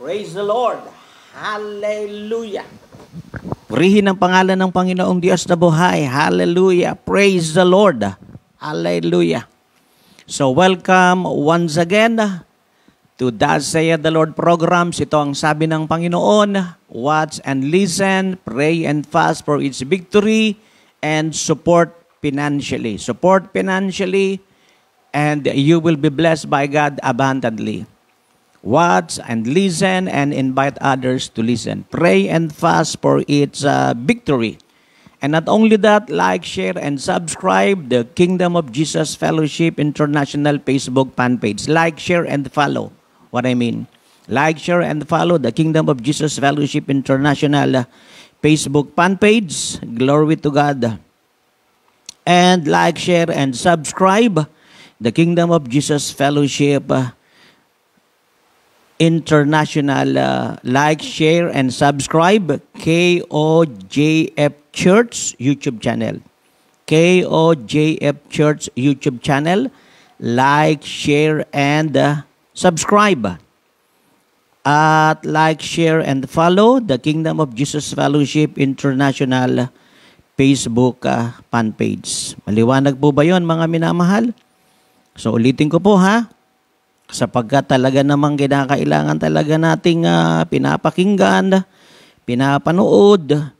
Praise the Lord. Hallelujah. Purihin ang pangalan ng Panginoong Diyos na buhay. Hallelujah. Praise the Lord. Hallelujah. So welcome once again to Thus Saith the Lord programs. Ito ang sabi ng Panginoon. Watch and listen, pray and fast for its victory, and support financially. Support financially, and you will be blessed by God abundantly. Watch and listen and invite others to listen. Pray and fast for its uh, victory. And not only that, like, share, and subscribe the Kingdom of Jesus Fellowship International Facebook fan page. Like, share, and follow. What I mean. Like, share, and follow the Kingdom of Jesus Fellowship International Facebook fan page. Glory to God. And like, share, and subscribe the Kingdom of Jesus Fellowship International. Uh, like, share, and subscribe KOJF Church YouTube channel. KOJF Church YouTube channel. Like, share, and uh, subscribe. At like, share, and follow the Kingdom of Jesus Fellowship International Facebook uh, fan page. Maliwanag po ba yon mga minamahal? So ulitin ko po ha sapagkat talaga namang kinakailangan talaga nating uh, pinapakinggan, pinapanood,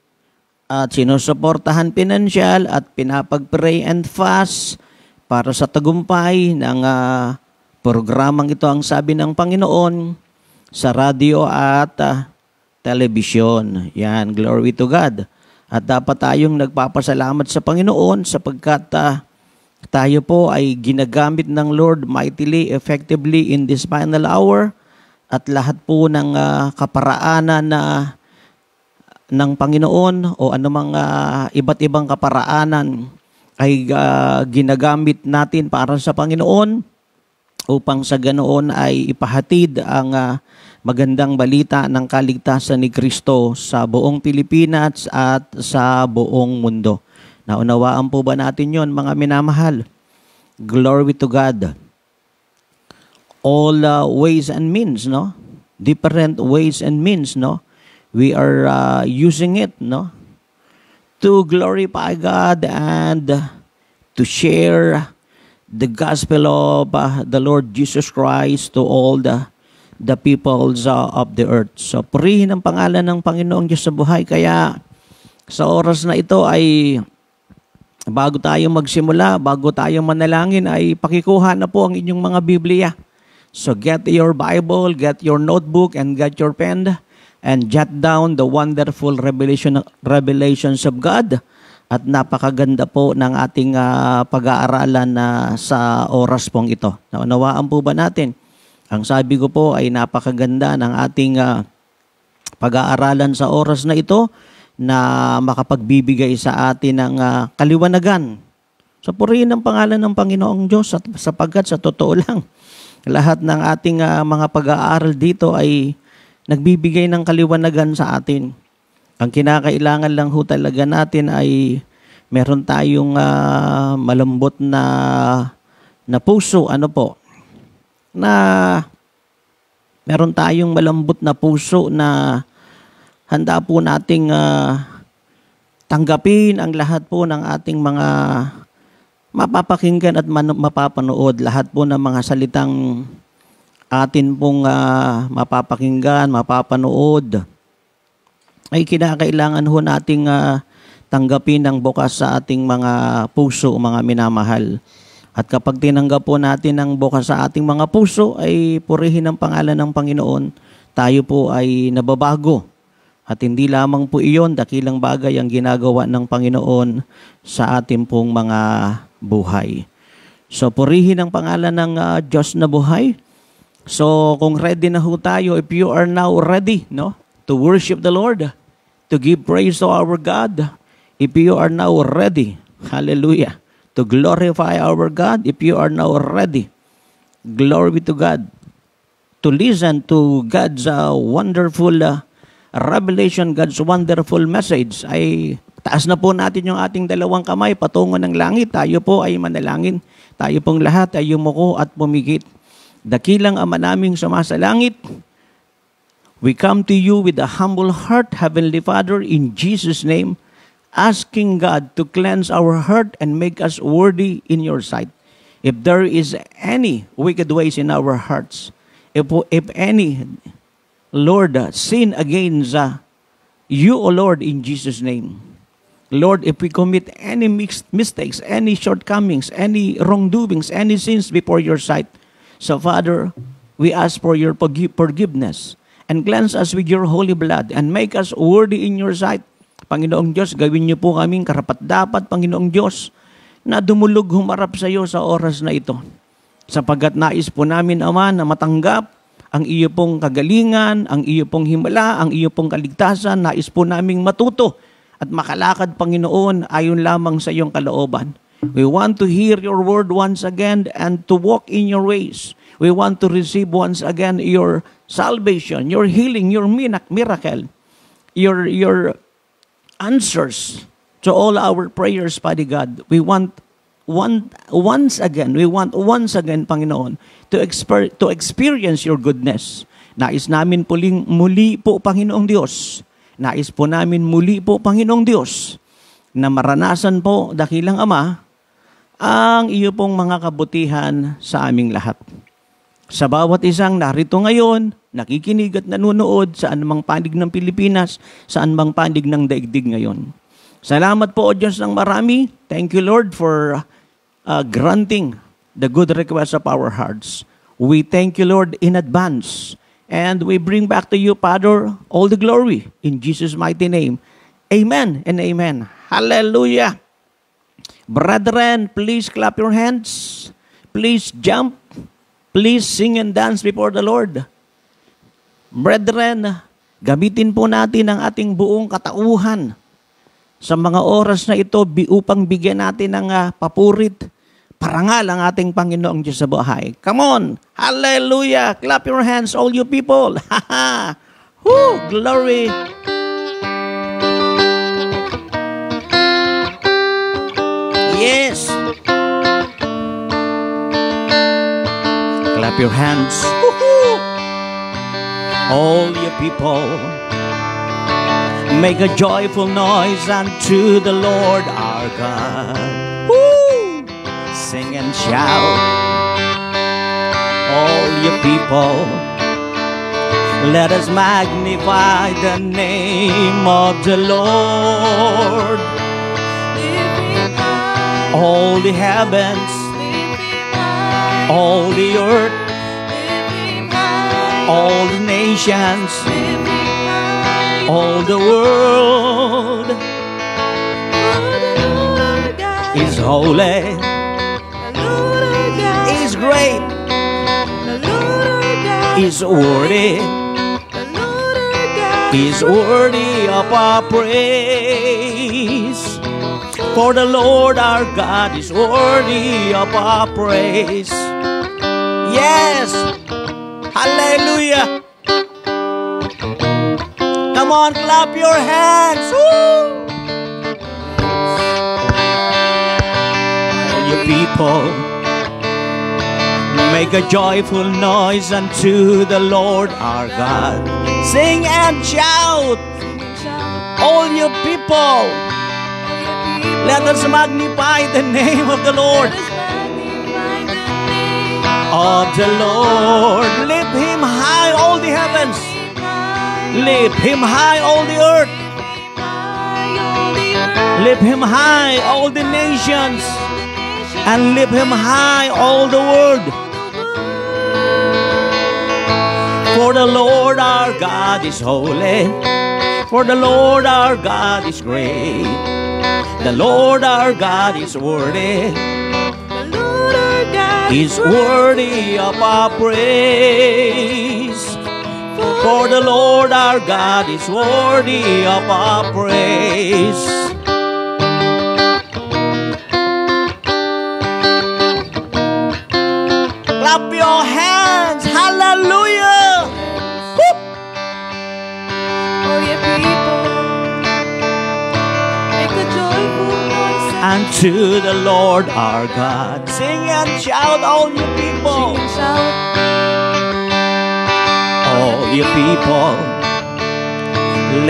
at sinusuportahan pinansyal at pinapag-pray and fast para sa tagumpay ng uh, programang ito ang sabi ng Panginoon sa radio at uh, telebisyon. Yan, glory to God. At dapat tayong nagpapasalamat sa Panginoon sapagkat uh, tayo po ay ginagamit ng Lord mightily, effectively in this final hour at lahat po ng uh, kaparaanan na ng Panginoon o anumang uh, iba't ibang kaparaanan ay uh, ginagamit natin para sa Panginoon upang sa ganoon ay ipahatid ang uh, magandang balita ng kaligtasan ni Kristo sa buong Pilipinas at sa buong mundo. Naunawaan po ba natin yon mga minamahal? Glory to God. All uh, ways and means, no? Different ways and means, no? We are uh, using it, no? To glorify God and to share the gospel of uh, the Lord Jesus Christ to all the the peoples uh, of the earth. So, purihin ang pangalan ng Panginoong Diyos sa buhay. Kaya, sa oras na ito ay bago tayo magsimula, bago tayo manalangin, ay pakikuha na po ang inyong mga Biblia. So get your Bible, get your notebook, and get your pen, and jot down the wonderful revelation revelations of God. At napakaganda po ng ating uh, pag-aaralan na uh, sa oras pong ito. Naunawaan po ba natin? Ang sabi ko po ay napakaganda ng ating uh, pag-aaralan sa oras na ito na makapagbibigay sa atin ng uh, kaliwanagan. So purihin ang pangalan ng Panginoong Diyos at sapagkat sa totoo lang, lahat ng ating uh, mga pag-aaral dito ay nagbibigay ng kaliwanagan sa atin. Ang kinakailangan lang ho talaga natin ay meron tayong uh, malambot na na puso, ano po, na meron tayong malambot na puso na handa po nating uh, tanggapin ang lahat po ng ating mga mapapakinggan at mapapanood. Lahat po ng mga salitang atin pong uh, mapapakinggan, mapapanood, ay kinakailangan ho nating uh, tanggapin ng bukas sa ating mga puso, mga minamahal. At kapag tinanggap po natin ang bukas sa ating mga puso, ay purihin ang pangalan ng Panginoon, tayo po ay nababago at hindi lamang po iyon, dakilang bagay ang ginagawa ng Panginoon sa ating pong mga buhay. So purihin ang pangalan ng uh, Diyos na buhay. So kung ready na ho tayo, if you are now ready no, to worship the Lord, to give praise to our God, if you are now ready, hallelujah, to glorify our God, if you are now ready, glory to God, to listen to God's uh, wonderful uh, revelation, God's wonderful message, ay taas na po natin yung ating dalawang kamay patungo ng langit. Tayo po ay manalangin. Tayo pong lahat ay yumuko at pumigit. Dakilang Ama naming sumasalangit, We come to you with a humble heart, Heavenly Father, in Jesus' name, asking God to cleanse our heart and make us worthy in your sight. If there is any wicked ways in our hearts, if, if any, Lord, uh, sin against uh, you, O Lord, in Jesus' name. Lord, if we commit any mistakes, any shortcomings, any wrongdoings, any sins before your sight, so Father, we ask for your forgi- forgiveness and cleanse us with your holy blood and make us worthy in your sight. Panginoong Diyos, gawin niyo po kaming karapat-dapat, Panginoong Diyos, na dumulog humarap sa iyo sa oras na ito. Sapagat nais po namin, Ama, na matanggap ang iyo pong kagalingan, ang iyo pong himala, ang iyo pong kaligtasan, nais po naming matuto at makalakad, Panginoon, ayon lamang sa iyong kalooban. We want to hear your word once again and to walk in your ways. We want to receive once again your salvation, your healing, your mirac- miracle, your, your answers to all our prayers, Padre God. We want one, once again, we want once again, Panginoon, to, exper- to experience your goodness. Nais namin puling muli po, Panginoong Diyos. Nais po namin muli po, Panginoong Diyos, na maranasan po, dakilang Ama, ang iyo pong mga kabutihan sa aming lahat. Sa bawat isang narito ngayon, nakikinig at nanonood sa anumang panig ng Pilipinas, sa anumang panig ng daigdig ngayon. Salamat po, O Diyos ng marami. Thank you, Lord, for uh, granting the good requests of our hearts. We thank you, Lord, in advance. And we bring back to you, Father, all the glory in Jesus' mighty name. Amen and amen. Hallelujah. Brethren, please clap your hands. Please jump. Please sing and dance before the Lord. Brethren, gamitin po natin ang ating buong katauhan sa mga oras na ito upang bigyan natin ng ah, papurit, parangal ang ating Panginoong Diyos sa buhay. Come on! Hallelujah! Clap your hands, all you people! Woo! Glory! Yes! Clap your hands. All you people, make a joyful noise unto the Lord our God. Woo! Sing and shout. All you people, let us magnify the name of the Lord. All the heavens, all the earth, all the nations, all the world is holy, great, is worthy, is worthy of our praise. For the Lord our God is worthy of our praise. Yes! Hallelujah! Come on, clap your hands! Woo! All you people, make a joyful noise unto the Lord our God. Sing and shout, all you people. Let us magnify the name of the Lord. Of the Lord. Lift him high, all the heavens. Lift him high, all the earth. Lift him high, all the nations. And lift him high, all the world. For the Lord our God is holy. For the Lord our God is great. The Lord our God is worthy. The Lord our God is worthy of our praise. For the Lord our God is worthy of our praise. Clap your hands. Hallelujah. Unto the Lord our God. Sing and shout, all you people. All you people.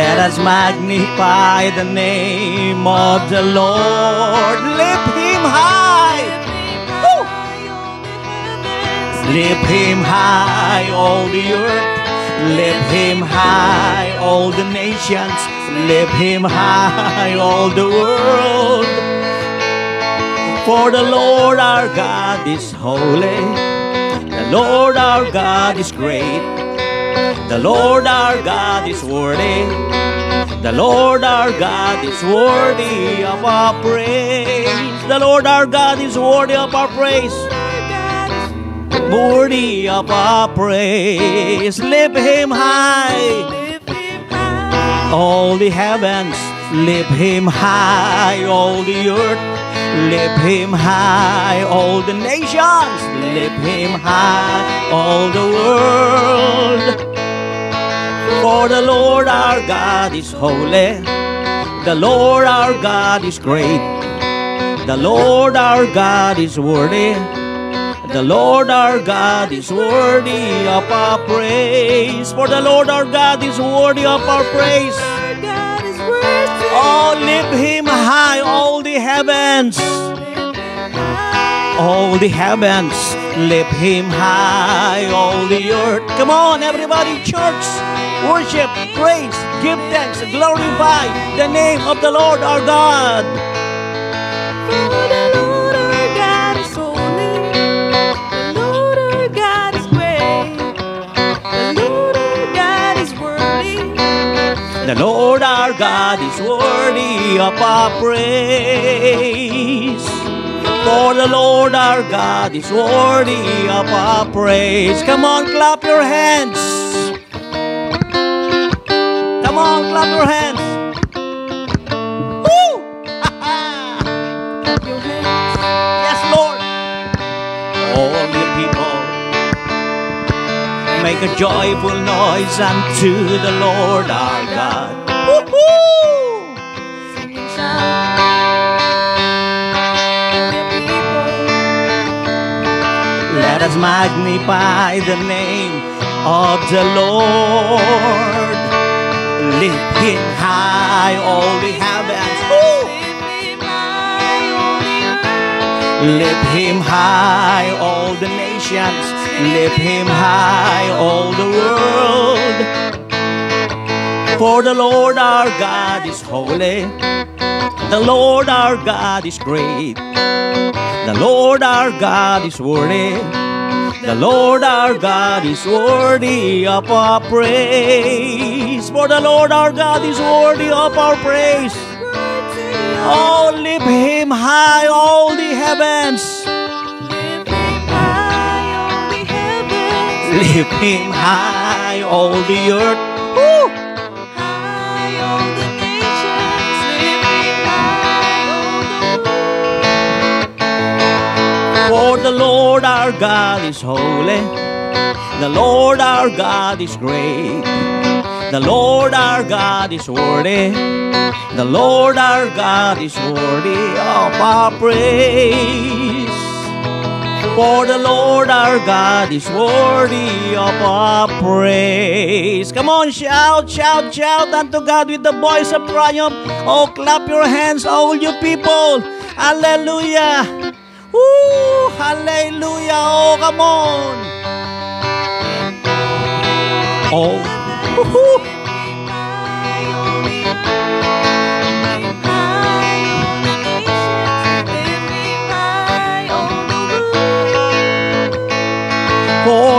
Let us magnify the name of the Lord. Lift him high. Woo! Lift him high, all the earth. Lift him high, all the nations. Lift him high, all the world. For the Lord our God is holy. The Lord our God is great. The Lord our God is worthy. The Lord our God is worthy of our praise. The Lord our God is worthy of our praise. Worthy of our praise. Lift him high. All the heavens, lift him high. All the earth, lift him high. All the nations, lift him high. All the world. For the Lord our God is holy. The Lord our God is great. The Lord our God is worthy. The Lord our God is worthy of our praise. For the Lord our God is worthy of our praise. Oh, lift him high, all the heavens. All the heavens, lift him high, all the earth. Come on, everybody, church. Worship, praise, give thanks, glorify the name of the Lord our God. Lord our God is worthy of our praise. For the Lord our God is worthy of our praise. Come on, clap your hands. Come on, clap your hands. Woo! yes, Lord. All the people make a joyful noise unto the Lord our God. Us magnify the name of the Lord. Lift him high, all the heavens. Lift him high, all the nations. Lift him high, all the world. For the Lord our God is holy. The Lord our God is great. The Lord our God is worthy. The Lord our God is worthy of our praise. For the Lord our God is worthy of our praise. Oh, lift him high, all the heavens. Lift him high, all the heavens. Leap him high all the earth. Woo! Lord our God is holy. The Lord our God is great. The Lord our God is worthy. The Lord our God is worthy of our praise. For the Lord our God is worthy of our praise. Come on, shout, shout, shout unto God with the voice of triumph. Oh, clap your hands, all you people. Hallelujah. Woo! Hallelujah. Oh, come on. Oh. Woo-hoo.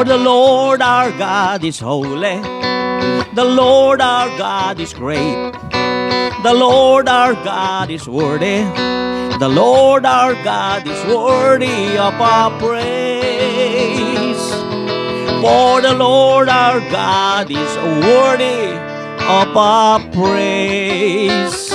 For the Lord our God is holy. The Lord our God is great. The Lord our God is worthy. The Lord our God is worthy of our praise. For the Lord our God is worthy of our praise.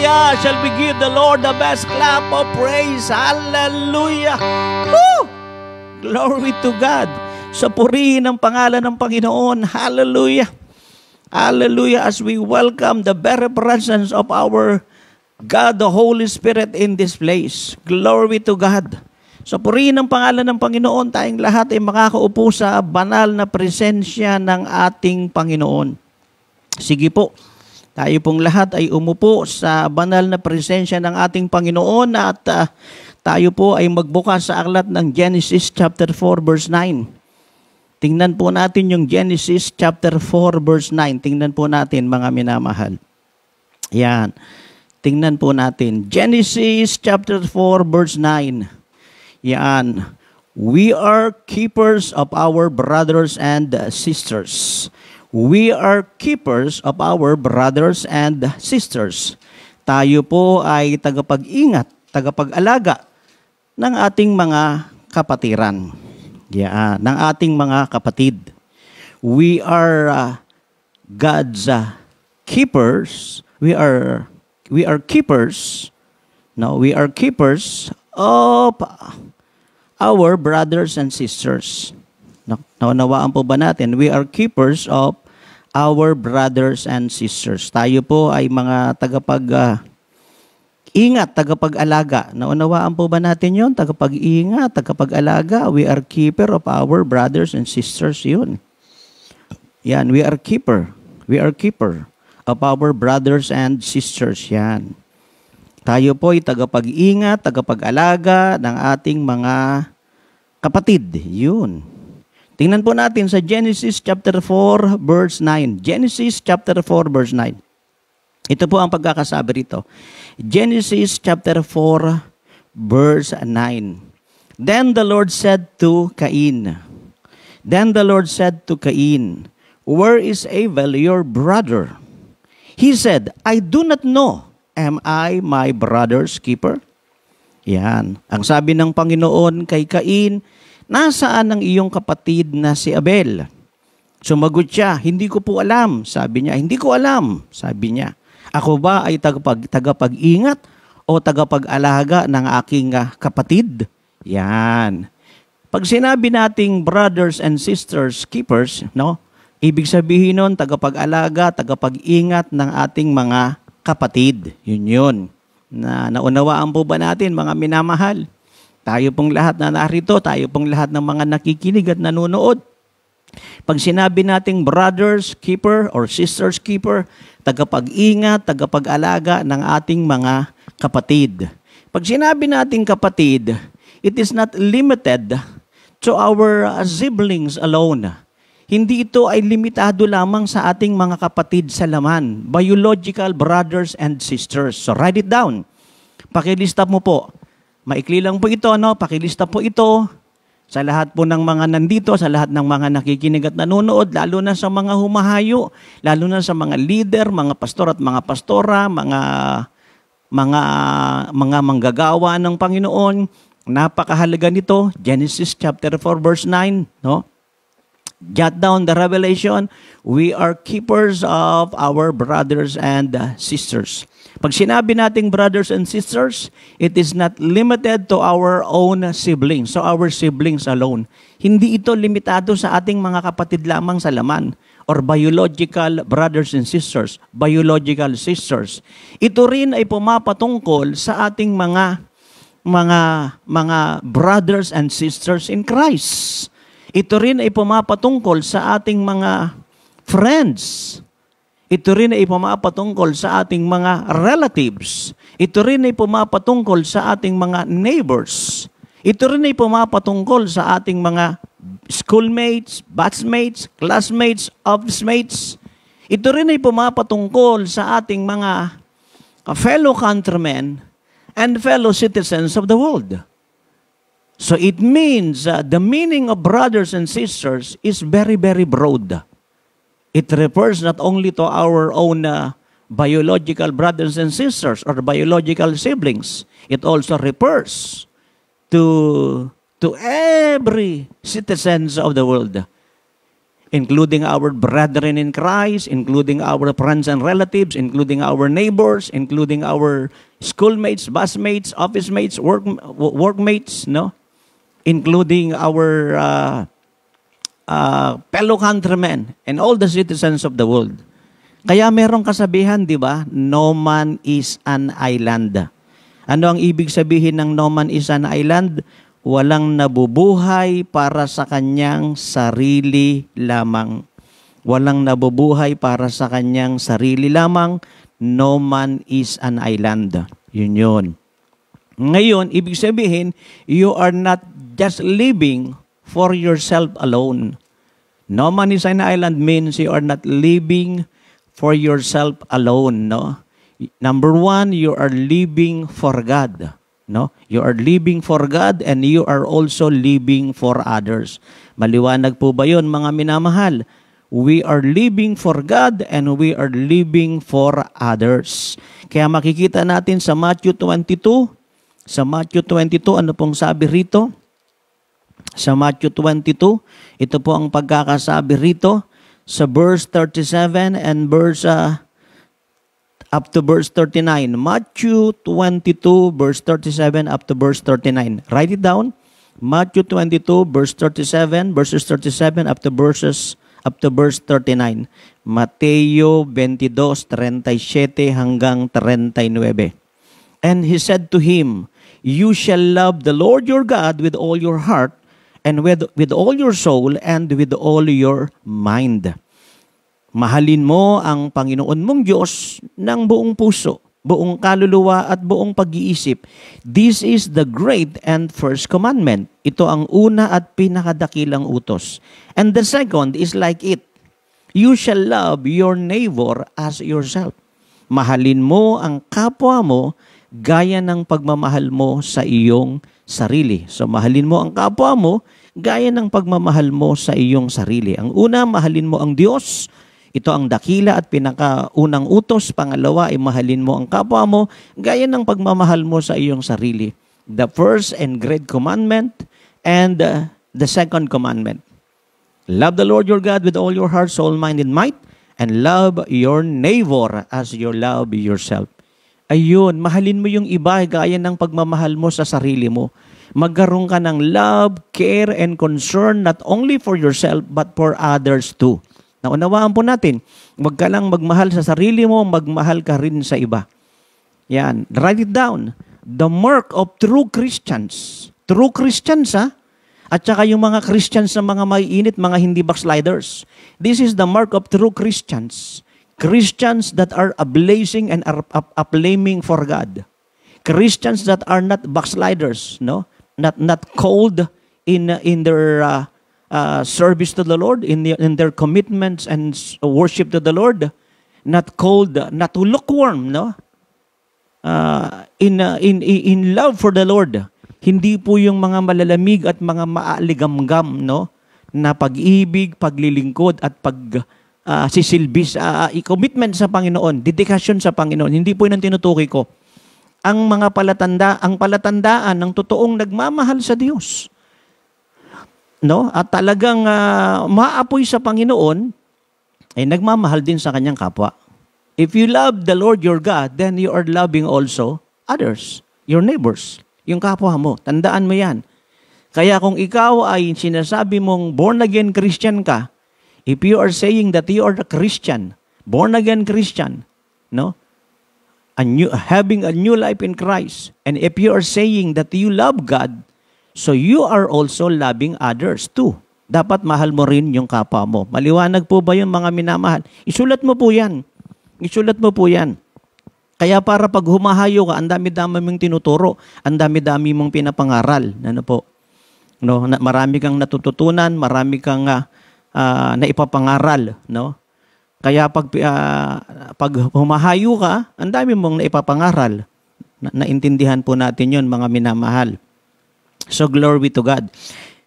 Hallelujah! Shall we give the Lord the best clap of praise? Hallelujah! Woo! Glory to God. Sa purihin ang pangalan ng Panginoon. Hallelujah! Hallelujah! As we welcome the very presence of our God, the Holy Spirit in this place. Glory to God. So purihin ang pangalan ng Panginoon, tayong lahat ay makakaupo sa banal na presensya ng ating Panginoon. Sige po, tayo pong lahat ay umupo sa banal na presensya ng ating Panginoon at uh, tayo po ay magbukas sa aklat ng Genesis chapter 4 verse 9. Tingnan po natin yung Genesis chapter 4 verse 9. Tingnan po natin mga minamahal. Yan. Tingnan po natin. Genesis chapter 4 verse 9. Yan. We are keepers of our brothers and sisters. We are keepers of our brothers and sisters. Tayo po ay tagapag-ingat, tagapag-alaga ng ating mga kapatiran. Yan, ng ating mga kapatid. We are uh, God's uh, keepers. We are we are keepers. No, we are keepers of our brothers and sisters. Naunawaan po ba natin? We are keepers of our brothers and sisters. Tayo po ay mga tagapag uh, ingat, tagapag-alaga. Naunawaan po ba natin yon? Tagapag-ingat, tagapag-alaga. We are keeper of our brothers and sisters. Yun. Yan, we are keeper. We are keeper of our brothers and sisters. Yan. Tayo po ay tagapag-ingat, tagapag-alaga ng ating mga kapatid. Yun. Tingnan po natin sa Genesis chapter 4 verse 9. Genesis chapter 4 verse 9. Ito po ang pagkakasabi rito. Genesis chapter 4 verse 9. Then the Lord said to Cain, Then the Lord said to Cain, Where is Abel, your brother? He said, I do not know. Am I my brother's keeper? Yan. Ang sabi ng Panginoon kay Cain, nasaan ang iyong kapatid na si Abel? Sumagot siya, hindi ko po alam. Sabi niya, hindi ko alam. Sabi niya, ako ba ay tagapag, tagapag-ingat o tagapag-alaga ng aking uh, kapatid? Yan. Pag sinabi nating brothers and sisters keepers, no? Ibig sabihin nun, tagapag-alaga, tagapag-ingat ng ating mga kapatid. Yun yun. Na naunawaan po ba natin mga minamahal? Tayo pong lahat na narito, tayo pong lahat ng mga nakikinig at nanonood. Pag sinabi nating brothers keeper or sisters keeper, tagapag-ingat, tagapag-alaga ng ating mga kapatid. Pag sinabi nating kapatid, it is not limited to our siblings alone hindi ito ay limitado lamang sa ating mga kapatid sa laman, biological brothers and sisters. So write it down. Pakilista mo po. Maikli lang po ito, no? Pakilista po ito sa lahat po ng mga nandito, sa lahat ng mga nakikinig at nanonood, lalo na sa mga humahayo, lalo na sa mga leader, mga pastor at mga pastora, mga mga mga manggagawa ng Panginoon. Napakahalaga nito, Genesis chapter 4 verse 9, no? jot down the revelation, we are keepers of our brothers and sisters. Pag sinabi nating brothers and sisters, it is not limited to our own siblings, so our siblings alone. Hindi ito limitado sa ating mga kapatid lamang sa laman or biological brothers and sisters, biological sisters. Ito rin ay pumapatungkol sa ating mga mga mga brothers and sisters in Christ. Ito rin ay pumapatungkol sa ating mga friends. Ito rin ay pumapatungkol sa ating mga relatives. Ito rin ay pumapatungkol sa ating mga neighbors. Ito rin ay pumapatungkol sa ating mga schoolmates, batchmates, classmates, officemates. Ito rin ay pumapatungkol sa ating mga fellow countrymen and fellow citizens of the world. So it means uh, the meaning of brothers and sisters is very, very broad. It refers not only to our own uh, biological brothers and sisters or biological siblings, it also refers to, to every citizens of the world, including our brethren in Christ, including our friends and relatives, including our neighbors, including our schoolmates, busmates, office mates, work, workmates, no? including our uh, uh, fellow countrymen and all the citizens of the world. Kaya merong kasabihan, di ba? No man is an island. Ano ang ibig sabihin ng no man is an island? walang nabubuhay para sa kanyang sarili lamang. Walang nabubuhay para sa kanyang sarili lamang. No man is an island. Yun yun. Ngayon, ibig sabihin, you are not just living for yourself alone. No man is an island means you are not living for yourself alone, no? Number one, you are living for God. No? You are living for God and you are also living for others. Maliwanag po ba yun, mga minamahal? We are living for God and we are living for others. Kaya makikita natin sa Matthew 22, sa Matthew 22, ano pong sabi rito? Sa Matthew 22, ito po ang pagkakasabi rito sa verse 37 and verse uh, up to verse 39. Matthew 22, verse 37 up to verse 39. Write it down. Matthew 22, verse 37, verses 37 up to verses up to verse 39. Mateo 22, 37 hanggang 39. And he said to him, You shall love the Lord your God with all your heart, and with, with all your soul, and with all your mind. Mahalin mo ang Panginoon mong Diyos ng buong puso, buong kaluluwa at buong pag-iisip. This is the great and first commandment. Ito ang una at pinakadakilang utos. And the second is like it. You shall love your neighbor as yourself. Mahalin mo ang kapwa mo gaya ng pagmamahal mo sa iyong sarili. So mahalin mo ang kapwa mo gaya ng pagmamahal mo sa iyong sarili. Ang una, mahalin mo ang Diyos ito ang dakila at pinakaunang utos. Pangalawa ay mahalin mo ang kapwa mo gaya ng pagmamahal mo sa iyong sarili. The first and great commandment and uh, the second commandment. Love the Lord your God with all your heart, soul, mind, and might, and love your neighbor as you love yourself. Ayun, mahalin mo yung iba gaya ng pagmamahal mo sa sarili mo. Magkaroon ka ng love, care, and concern not only for yourself but for others too. Naunawaan po natin, huwag ka lang magmahal sa sarili mo, magmahal ka rin sa iba. Yan, write it down. The mark of true Christians. True Christians, ha? At saka yung mga Christians na mga maiinit, mga hindi backsliders. This is the mark of true Christians. Christians that are ablazing and are uplaming for God. Christians that are not backsliders, no? Not not cold in in their uh, uh, service to the Lord, in, the, in their commitments and worship to the Lord, not cold, not lukewarm, no? Uh, in, uh, in, in love for the Lord. Hindi po yung mga malalamig at mga maaligamgam, no? Na pag-ibig, paglilingkod at pag uh, sisilbi sa uh, commitment sa Panginoon, dedikasyon sa Panginoon. Hindi po yun ang tinutukoy ko. Ang mga palatanda, ang palatandaan ng totoong nagmamahal sa Diyos no? At talagang uh, maapoy sa Panginoon, ay nagmamahal din sa kanyang kapwa. If you love the Lord your God, then you are loving also others, your neighbors, yung kapwa mo. Tandaan mo yan. Kaya kung ikaw ay sinasabi mong born again Christian ka, if you are saying that you are a Christian, born again Christian, no? A new, having a new life in Christ, and if you are saying that you love God, So you are also loving others too. Dapat mahal mo rin yung kapwa mo. Maliwanag po ba yung mga minamahal? Isulat mo po yan. Isulat mo po yan. Kaya para pag humahayo ka, ang dami-dami mong tinuturo, ang dami-dami mong pinapangaral. Ano po? No, marami kang natututunan, marami kang uh, uh, naipapangaral, no? Kaya pag uh, pag humahayo ka, ang dami mong naipapangaral. Na, naintindihan po natin 'yon, mga minamahal. So glory to God.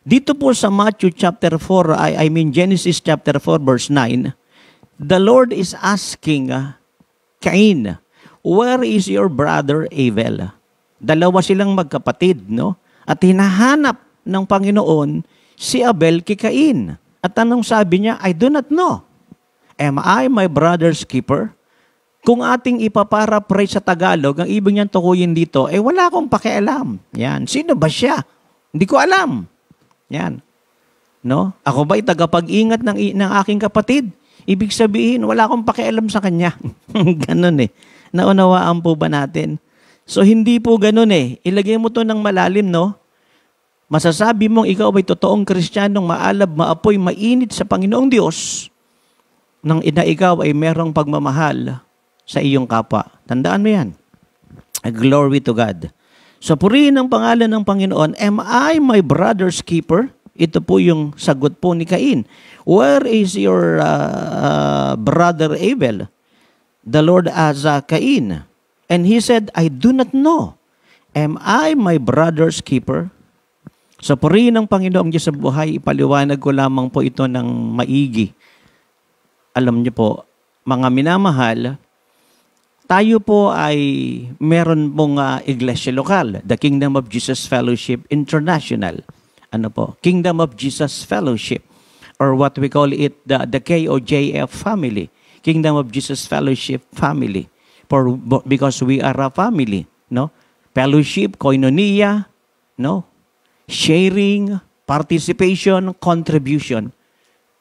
Dito po sa Matthew chapter 4, I, I mean Genesis chapter 4 verse 9, the Lord is asking uh, Cain, where is your brother Abel? Dalawa silang magkapatid, no? At hinahanap ng Panginoon si Abel kay Cain. At anong sabi niya? I do not know. Am I my brother's keeper? Kung ating ipaparaphrase sa Tagalog, ang ibig niyang tukuyin dito, eh wala akong pakialam. Yan. Sino ba siya? Hindi ko alam. Yan. No? Ako ba'y tagapag-ingat ng, ng aking kapatid? Ibig sabihin, wala akong pakialam sa kanya. ganun eh. Naunawaan po ba natin? So, hindi po ganun eh. Ilagay mo to ng malalim, no? Masasabi mong ikaw ay totoong kristyanong maalab, maapoy, mainit sa Panginoong Diyos, nang ina ikaw ay merong pagmamahal sa iyong kapwa. Tandaan mo yan. Glory to God. So purihin ang pangalan ng Panginoon, Am I my brother's keeper? Ito po yung sagot po ni Cain. Where is your uh, uh, brother Abel? The Lord asked uh, Cain. And he said, I do not know. Am I my brother's keeper? So purihin ang Panginoong Diyos sa buhay, ipaliwanag ko lamang po ito ng maigi. Alam niyo po, mga minamahal, tayo po ay meron pong uh, iglesia lokal, the Kingdom of Jesus Fellowship International. Ano po? Kingdom of Jesus Fellowship or what we call it the, the KOJF family. Kingdom of Jesus Fellowship family. For because we are a family, no? Fellowship, koinonia, no? Sharing, participation, contribution.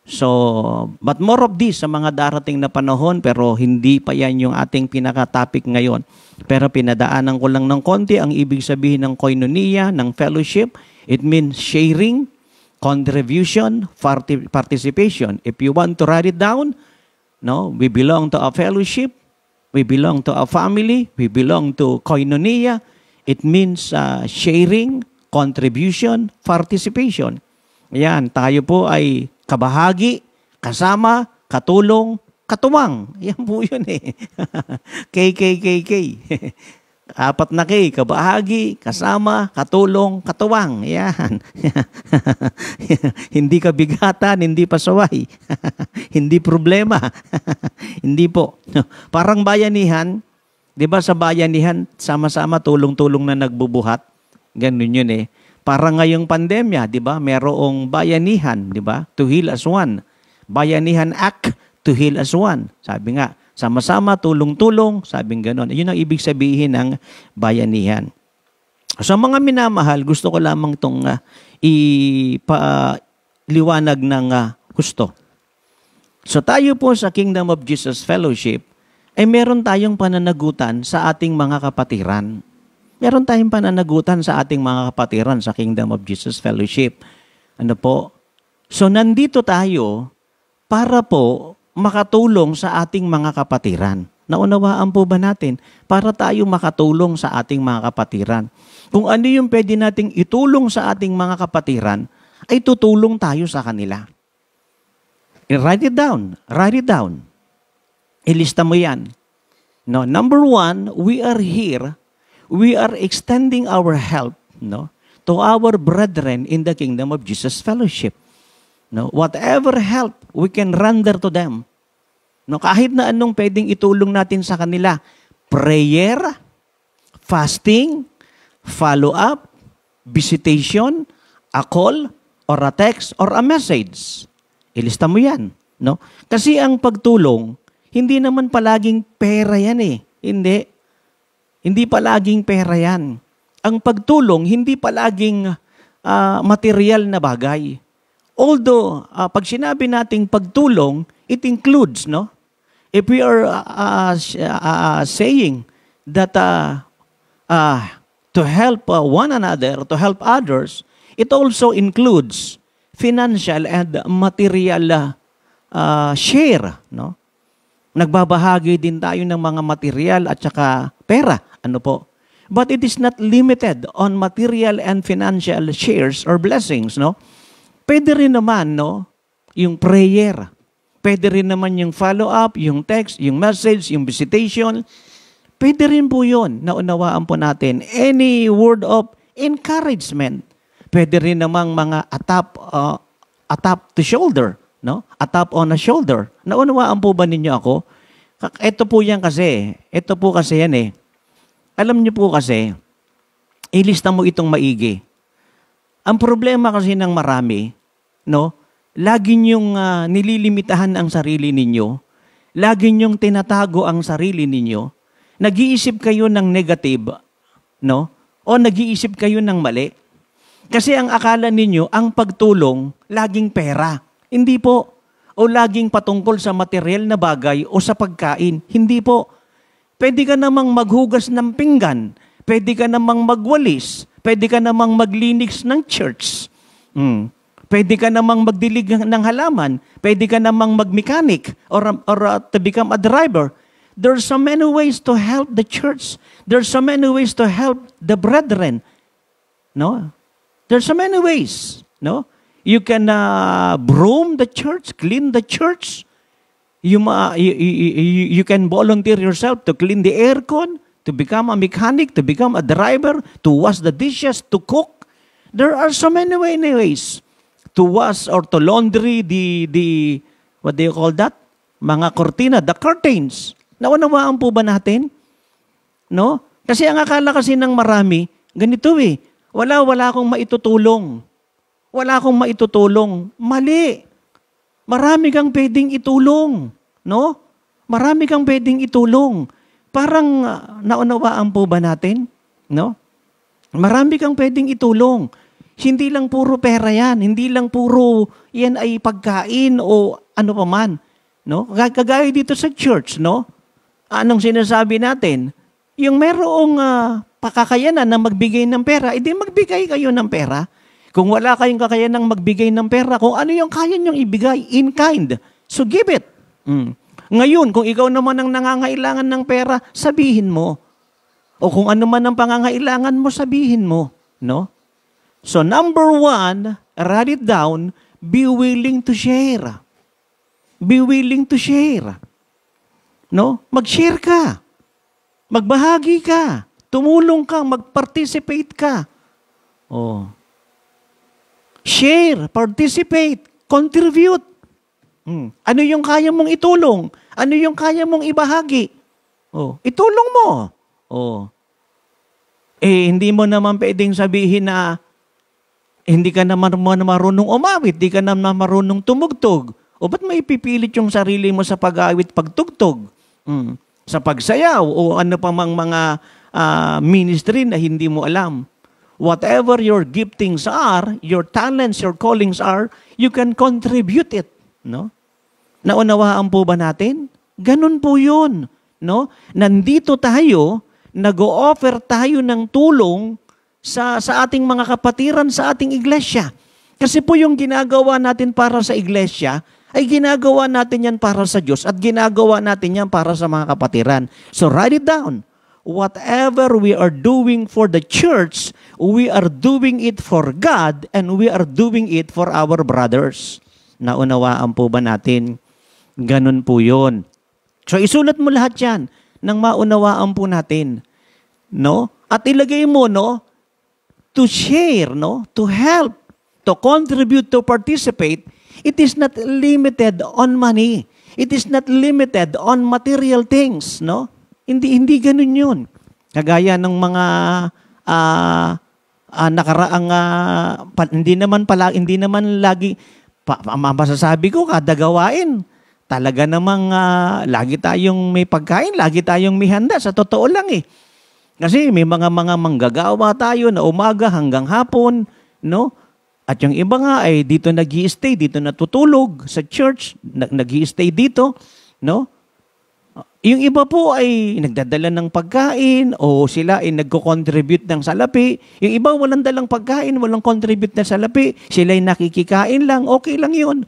So, but more of this sa mga darating na panahon pero hindi pa yan yung ating pinaka-topic ngayon. Pero pinadaanan ko lang ng konti ang ibig sabihin ng koinonia, ng fellowship. It means sharing, contribution, participation. If you want to write it down, no, we belong to a fellowship, we belong to a family, we belong to koinonia. It means uh, sharing, contribution, participation. Yan, tayo po ay kabahagi, kasama, katulong, katuwang. Yan po yun eh. KKKK. Apat na K, kabahagi, kasama, katulong, katuwang. Yan. hindi kabigatan, hindi pasaway. hindi problema. hindi po. Parang bayanihan, di ba sa bayanihan, sama-sama tulong-tulong na nagbubuhat. Ganun yun eh. Para ngayong pandemya, 'di ba? Merong bayanihan, 'di ba? To heal as one. Bayanihan act to heal as one. Sabi nga, sama-sama tulong-tulong, sabing ganoon. 'Yun ang ibig sabihin ng bayanihan. Sa mga minamahal, gusto ko lamang itong uh, ipaliwanag ng uh, gusto. So tayo po sa Kingdom of Jesus Fellowship, ay meron tayong pananagutan sa ating mga kapatiran meron tayong pananagutan sa ating mga kapatiran sa Kingdom of Jesus Fellowship. Ano po? So nandito tayo para po makatulong sa ating mga kapatiran. Naunawaan po ba natin? Para tayo makatulong sa ating mga kapatiran. Kung ano yung pwede nating itulong sa ating mga kapatiran, ay tutulong tayo sa kanila. write it down. Write it down. Ilista mo yan. No, number one, we are here we are extending our help no, to our brethren in the kingdom of Jesus fellowship. No, whatever help we can render to them. No, kahit na anong pwedeng itulong natin sa kanila, prayer, fasting, follow-up, visitation, a call, or a text, or a message. Ilista mo yan. No? Kasi ang pagtulong, hindi naman palaging pera yan eh. Hindi. Hindi palaging pera yan. Ang pagtulong, hindi palaging uh, material na bagay. Although, uh, pag sinabi nating pagtulong, it includes, no? If we are uh, uh, uh, saying that uh, uh, to help uh, one another, to help others, it also includes financial and material uh, share, no? Nagbabahagi din tayo ng mga material at saka pera ano po? But it is not limited on material and financial shares or blessings, no? Pwede rin naman, no? Yung prayer. Pwede rin naman yung follow-up, yung text, yung message, yung visitation. Pwede rin po yun. Naunawaan po natin. Any word of encouragement. Pwede rin namang mga atap, uh, atap to shoulder. No? Atap on a shoulder. Naunawaan po ba ninyo ako? Ito po yan kasi. Ito po kasi yan eh. Alam niyo po kasi, ilista mo itong maigi. Ang problema kasi ng marami, no, lagi niyong uh, nililimitahan ang sarili ninyo, lagi niyong tinatago ang sarili ninyo, nag-iisip kayo ng negative, no, o nag-iisip kayo ng mali. Kasi ang akala ninyo, ang pagtulong, laging pera. Hindi po. O laging patungkol sa material na bagay o sa pagkain. Hindi po Pwede ka namang maghugas ng pinggan. Pwede ka namang magwalis. Pwede ka namang maglinis ng church. Mm. Pwede ka namang magdilig ng halaman. Pwede ka namang magmechanic or, or uh, to become a driver. There's so many ways to help the church. There's so many ways to help the brethren. No? There's so many ways. No? You can uh, broom the church, clean the church. You, uh, you, you, you can volunteer yourself to clean the aircon, to become a mechanic, to become a driver, to wash the dishes, to cook. There are so many ways to wash or to laundry the, the what do you call that? Mga kortina, the curtains. Naunawaan po ba natin? No? Kasi ang akala kasi ng marami, ganito eh, wala, wala akong maitutulong. Wala akong maitutulong. Mali. Marami kang pwedeng itulong. No? Marami kang pwedeng itulong. Parang uh, naunawaan po ba natin? No? Marami kang pwedeng itulong. Hindi lang puro pera yan. Hindi lang puro yan ay pagkain o ano pa man. No? Kagaya dito sa church, no? Anong sinasabi natin? Yung merong uh, pakakayanan na magbigay ng pera, edi magbigay kayo ng pera. Kung wala kayong kakayanang magbigay ng pera, kung ano yung kaya niyong ibigay in kind, so give it. Mm. Ngayon, kung ikaw naman ang nangangailangan ng pera, sabihin mo. O kung ano man ang pangangailangan mo, sabihin mo. No? So number one, write it down, be willing to share. Be willing to share. No? Mag-share ka. Magbahagi ka. Tumulong ka, mag-participate ka. Oh. Share, participate, contribute. Hmm. Ano yung kaya mong itulong? Ano yung kaya mong ibahagi? Oh, itulong mo. Oh. Eh, hindi mo naman pwedeng sabihin na hindi ka naman marunong umawit, hindi ka naman marunong tumugtog. O ba't may ipipilit yung sarili mo sa pag-awit, pagtugtog? Mm. Sa pagsayaw o ano pa mang mga uh, ministry na hindi mo alam. Whatever your giftings are, your talents, your callings are, you can contribute it. No? Naunawaan po ba natin? Ganun po yun. No? Nandito tayo, nag-o-offer tayo ng tulong sa, sa ating mga kapatiran sa ating iglesia. Kasi po yung ginagawa natin para sa iglesia, ay ginagawa natin yan para sa Diyos at ginagawa natin yan para sa mga kapatiran. So write it down. Whatever we are doing for the church, we are doing it for God and we are doing it for our brothers. Naunawaan po ba natin? Ganun po yon. So isulat mo lahat yan nang maunawaan po natin. No? At ilagay mo, no? To share, no? To help, to contribute, to participate It is not limited on money. It is not limited on material things, no? Hindi hindi ganoon 'yun. Kagaya ng mga uh, uh, nakaraang uh, pa, hindi naman pala hindi naman lagi pa, masasabi ko kada gawain talaga namang uh, lagi tayong may pagkain, lagi tayong may handa sa totoo lang eh. Kasi may mga mga manggagawa tayo na umaga hanggang hapon, no? At yung iba nga ay dito nag stay dito natutulog sa church, nag stay dito, no? Yung iba po ay nagdadala ng pagkain o sila ay nagko-contribute ng salapi. Yung iba walang dalang pagkain, walang contribute na salapi. Sila ay nakikikain lang, okay lang yun.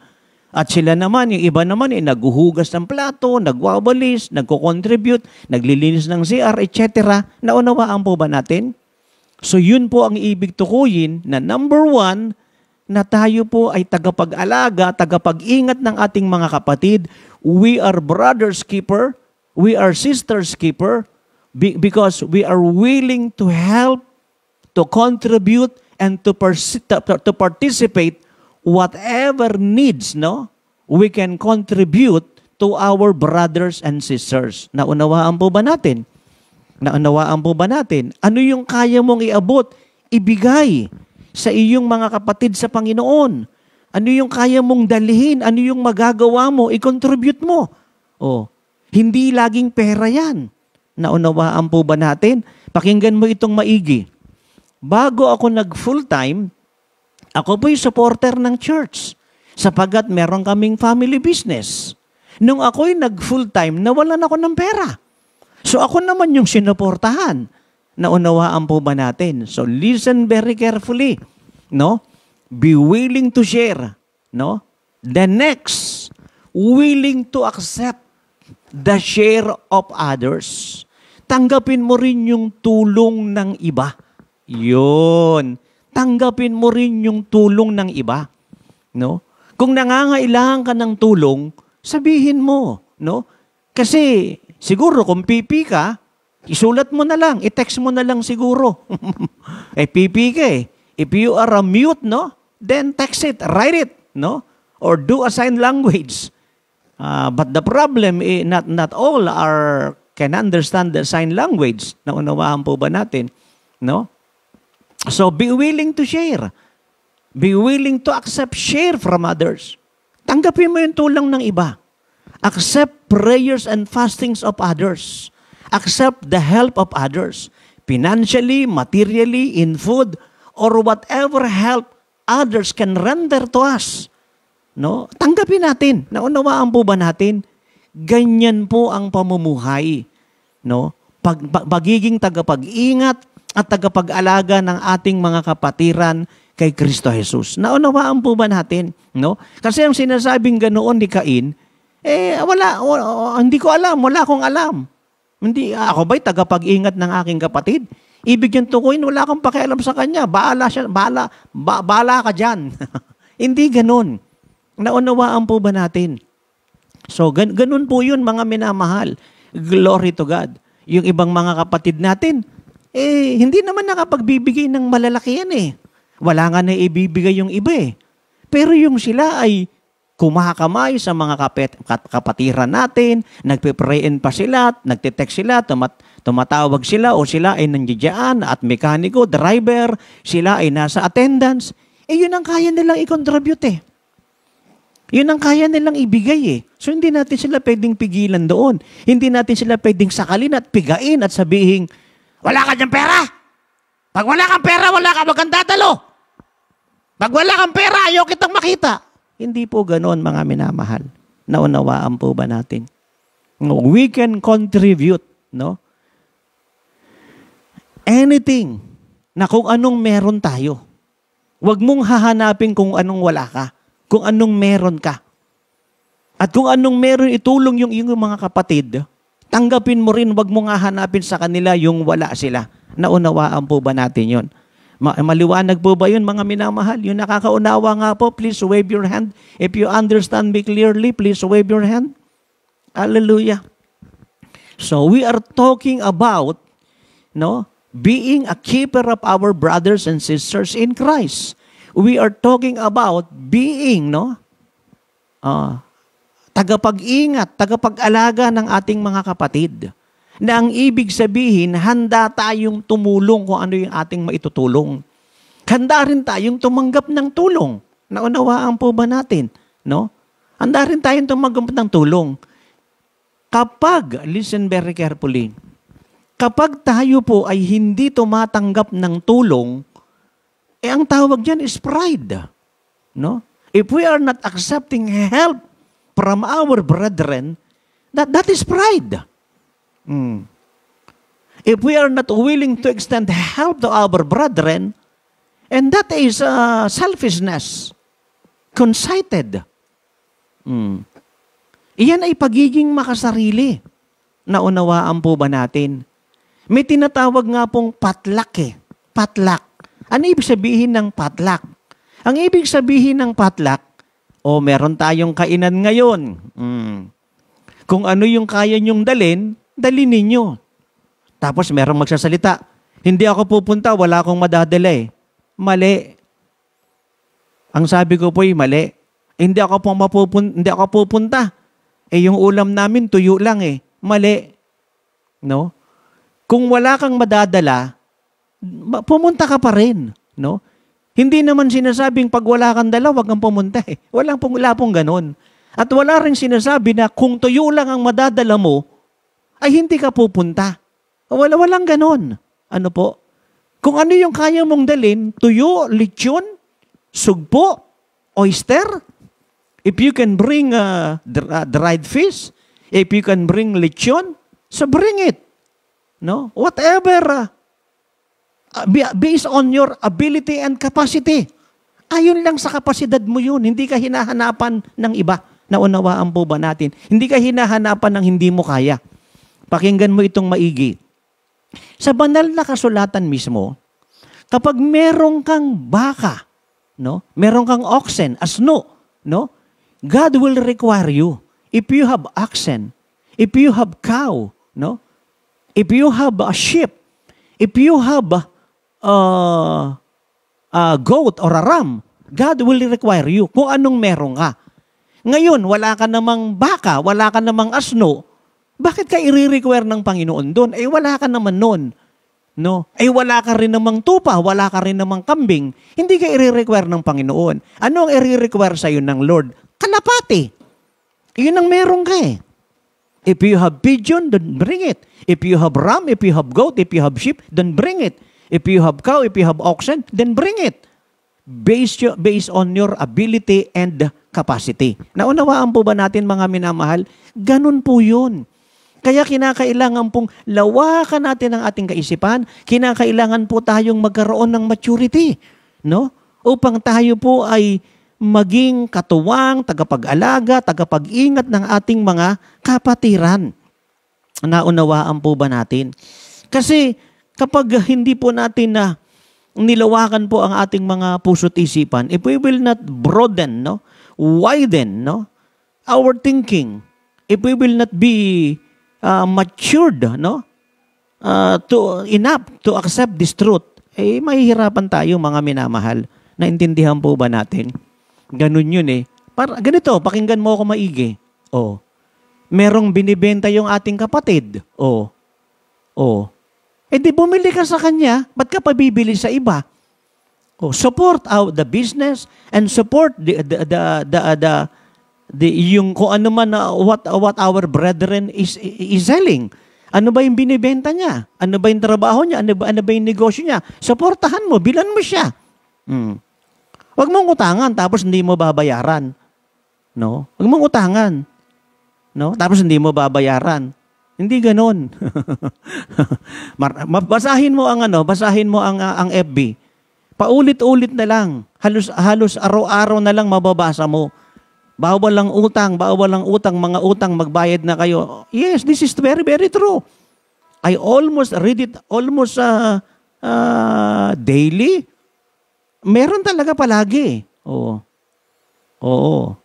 At sila naman, yung iba naman ay naghuhugas ng plato, nagwawalis, nagko-contribute, naglilinis ng CR, etc. Naunawaan po ba natin? So yun po ang ibig tukuyin na number one, na tayo po ay tagapag-alaga, tagapag-ingat ng ating mga kapatid. We are brothers keeper, we are sisters keeper, because we are willing to help, to contribute, and to, to participate whatever needs, no? We can contribute to our brothers and sisters. Naunawaan po ba natin? Naunawaan po ba natin? Ano yung kaya mong iabot? Ibigay sa iyong mga kapatid sa Panginoon. Ano yung kaya mong dalhin? Ano yung magagawa mo? I-contribute mo. Oh, hindi laging pera yan. Naunawaan po ba natin? Pakinggan mo itong maigi. Bago ako nag full-time, ako po'y supporter ng church sapagat meron kaming family business. Nung ako'y nag full-time, nawalan ako ng pera. So ako naman yung sinuportahan. Naunawaan po ba natin? So listen very carefully, no? Be willing to share, no? The next, willing to accept the share of others. Tanggapin mo rin yung tulong ng iba. Yun. Tanggapin mo rin yung tulong ng iba. No? Kung nangangailangan ka ng tulong, sabihin mo, no? Kasi siguro kung pipi ka, isulat mo na lang, i-text mo na lang siguro. eh pipi ka eh. If you are a mute, no? Then text it, write it, no? Or do a sign language. Uh, but the problem, eh, not, not all are can understand the sign language. Naunawaan po ba natin? No? So be willing to share. Be willing to accept share from others. Tanggapin mo yung tulong ng iba. Accept prayers and fastings of others. Accept the help of others. Financially, materially, in food, or whatever help others can render to us. No? Tanggapin natin. Naunawaan po ba natin? Ganyan po ang pamumuhay, no? Pag, pag pagiging tagapag-ingat at tagapag-alaga ng ating mga kapatiran kay Kristo Jesus. Naunawaan po ba natin, no? Kasi ang sinasabing ganoon ni Cain, eh wala, wala hindi ko alam, wala akong alam. Hindi ako ba'y tagapag-ingat ng aking kapatid? Ibig yung tukuyin, wala akong pakialam sa kanya. Baala siya, baala, ba, baala ka diyan. hindi ganoon. Naunawaan po ba natin? So, gan- ganun po yun mga minamahal. Glory to God. Yung ibang mga kapatid natin, eh, hindi naman nakapagbibigay ng malalaki yan eh. Wala nga na ibibigay yung iba eh. Pero yung sila ay kumakamay sa mga kapet, kapatiran natin, nagpe-prayin pa sila, nagte-text sila, tumat, tumatawag sila o sila ay nandiyan at mekaniko, driver, sila ay nasa attendance. Eh yun ang kaya nilang i-contribute eh. Yun ang kaya nilang ibigay eh. So hindi natin sila pwedeng pigilan doon. Hindi natin sila pwedeng sakalin at pigain at sabihin, wala ka dyan pera! Pag wala kang pera, wala ka magandadalo! Pag wala kang pera, ayaw kitang makita. Hindi po ganoon mga minamahal. Naunawaan po ba natin? We can contribute, no? Anything na kung anong meron tayo. Huwag mong hahanapin kung anong wala ka kung anong meron ka. At kung anong meron itulong yung iyong mga kapatid, tanggapin mo rin, wag mo nga hanapin sa kanila yung wala sila. Naunawaan po ba natin yon? Ma- maliwanag po ba yun, mga minamahal? Yung nakakaunawa nga po, please wave your hand. If you understand me clearly, please wave your hand. Hallelujah. So we are talking about no, being a keeper of our brothers and sisters in Christ we are talking about being, no? Uh, tagapag-ingat, tagapag-alaga ng ating mga kapatid. Na ang ibig sabihin, handa tayong tumulong kung ano yung ating maitutulong. Handa rin tayong tumanggap ng tulong. Naunawaan po ba natin? No? Handa rin tayong tumanggap ng tulong. Kapag, listen very carefully, kapag tayo po ay hindi tumatanggap ng tulong, eh, ang tawag dyan is pride. No? If we are not accepting help from our brethren, that, that is pride. Mm. If we are not willing to extend help to our brethren, and that is uh, selfishness, conceited. Mm. Iyan ay pagiging makasarili. Naunawaan po ba natin? May tinatawag nga pong patlak eh. Patlak. Ano ibig sabihin ng potluck? Ang ibig sabihin ng potluck, o oh, meron tayong kainan ngayon. Mm. Kung ano yung kaya nyong dalin, dalin ninyo. Tapos merong magsasalita, hindi ako pupunta, wala akong madadala eh. Mali. Ang sabi ko po mali. Hindi ako po mapupun hindi ako pupunta. Eh yung ulam namin tuyo lang eh. Mali. No? Kung wala kang madadala, pumunta ka pa rin, no? Hindi naman sinasabing pag wala kang dala, wag kang pumunta eh. Walang pong, wala pong ganun. At wala rin sinasabi na kung tuyo lang ang madadala mo, ay hindi ka pupunta. Wala, walang ganun. Ano po? Kung ano yung kaya mong dalin, tuyo, lechon, sugpo, oyster, if you can bring uh, dried fish, if you can bring lechon, so bring it. No? Whatever uh, uh, based on your ability and capacity. Ayon lang sa kapasidad mo yun. Hindi ka hinahanapan ng iba. Naunawaan po ba natin? Hindi ka hinahanapan ng hindi mo kaya. Pakinggan mo itong maigi. Sa banal na kasulatan mismo, kapag merong kang baka, no? Merong kang oxen, asno, no? God will require you. If you have oxen, if you have cow, no? If you have a sheep, if you have uh, a goat or a ram, God will require you kung anong meron ka. Ngayon, wala ka namang baka, wala ka namang asno, bakit ka i-require ng Panginoon doon? Eh, wala ka naman noon. No? Eh, wala ka rin namang tupa, wala ka rin namang kambing. Hindi ka i-require ng Panginoon. Ano ang i-require sa'yo ng Lord? Kalapati. Yun ang meron ka eh. If you have pigeon, then bring it. If you have ram, if you have goat, if you have sheep, then bring it. If you have cow, if you have oxen, then bring it. Based, based on your ability and capacity. Naunawaan po ba natin mga minamahal? Ganun po yun. Kaya kinakailangan pong lawakan natin ang ating kaisipan. Kinakailangan po tayong magkaroon ng maturity. No? Upang tayo po ay maging katuwang, tagapag-alaga, tagapag-ingat ng ating mga kapatiran. Naunawaan po ba natin? Kasi kapag hindi po natin na nilawakan po ang ating mga puso't isipan, if we will not broaden, no, widen, no, our thinking, if we will not be uh, matured, no, uh, to enough to accept this truth, eh mahihirapan tayo mga minamahal. Naintindihan po ba natin? Ganun yun eh. Para, ganito, pakinggan mo ako maigi. Oh. Merong binibenta yung ating kapatid. Oh. Oh. Eh di bumili ka sa kanya, ba't ka pabibili sa iba? Oh, support out the business and support the the the the, the, the yung kung ano man uh, what what our brethren is is selling. Ano ba yung binibenta niya? Ano ba yung trabaho niya? Ano ba, ano ba yung negosyo niya? Suportahan mo, bilan mo siya. Hmm. Huwag mong utangan tapos hindi mo babayaran. No? Huwag mong utangan. No? Tapos hindi mo babayaran. Hindi ganoon. basahin mo ang ano, basahin mo ang ang FB. Paulit-ulit na lang. Halos halos araw-araw na lang mababasa mo. Bawal lang utang, bawal lang utang, mga utang magbayad na kayo. Yes, this is very very true. I almost read it almost uh, uh, daily. Meron talaga palagi. Oo. Oo.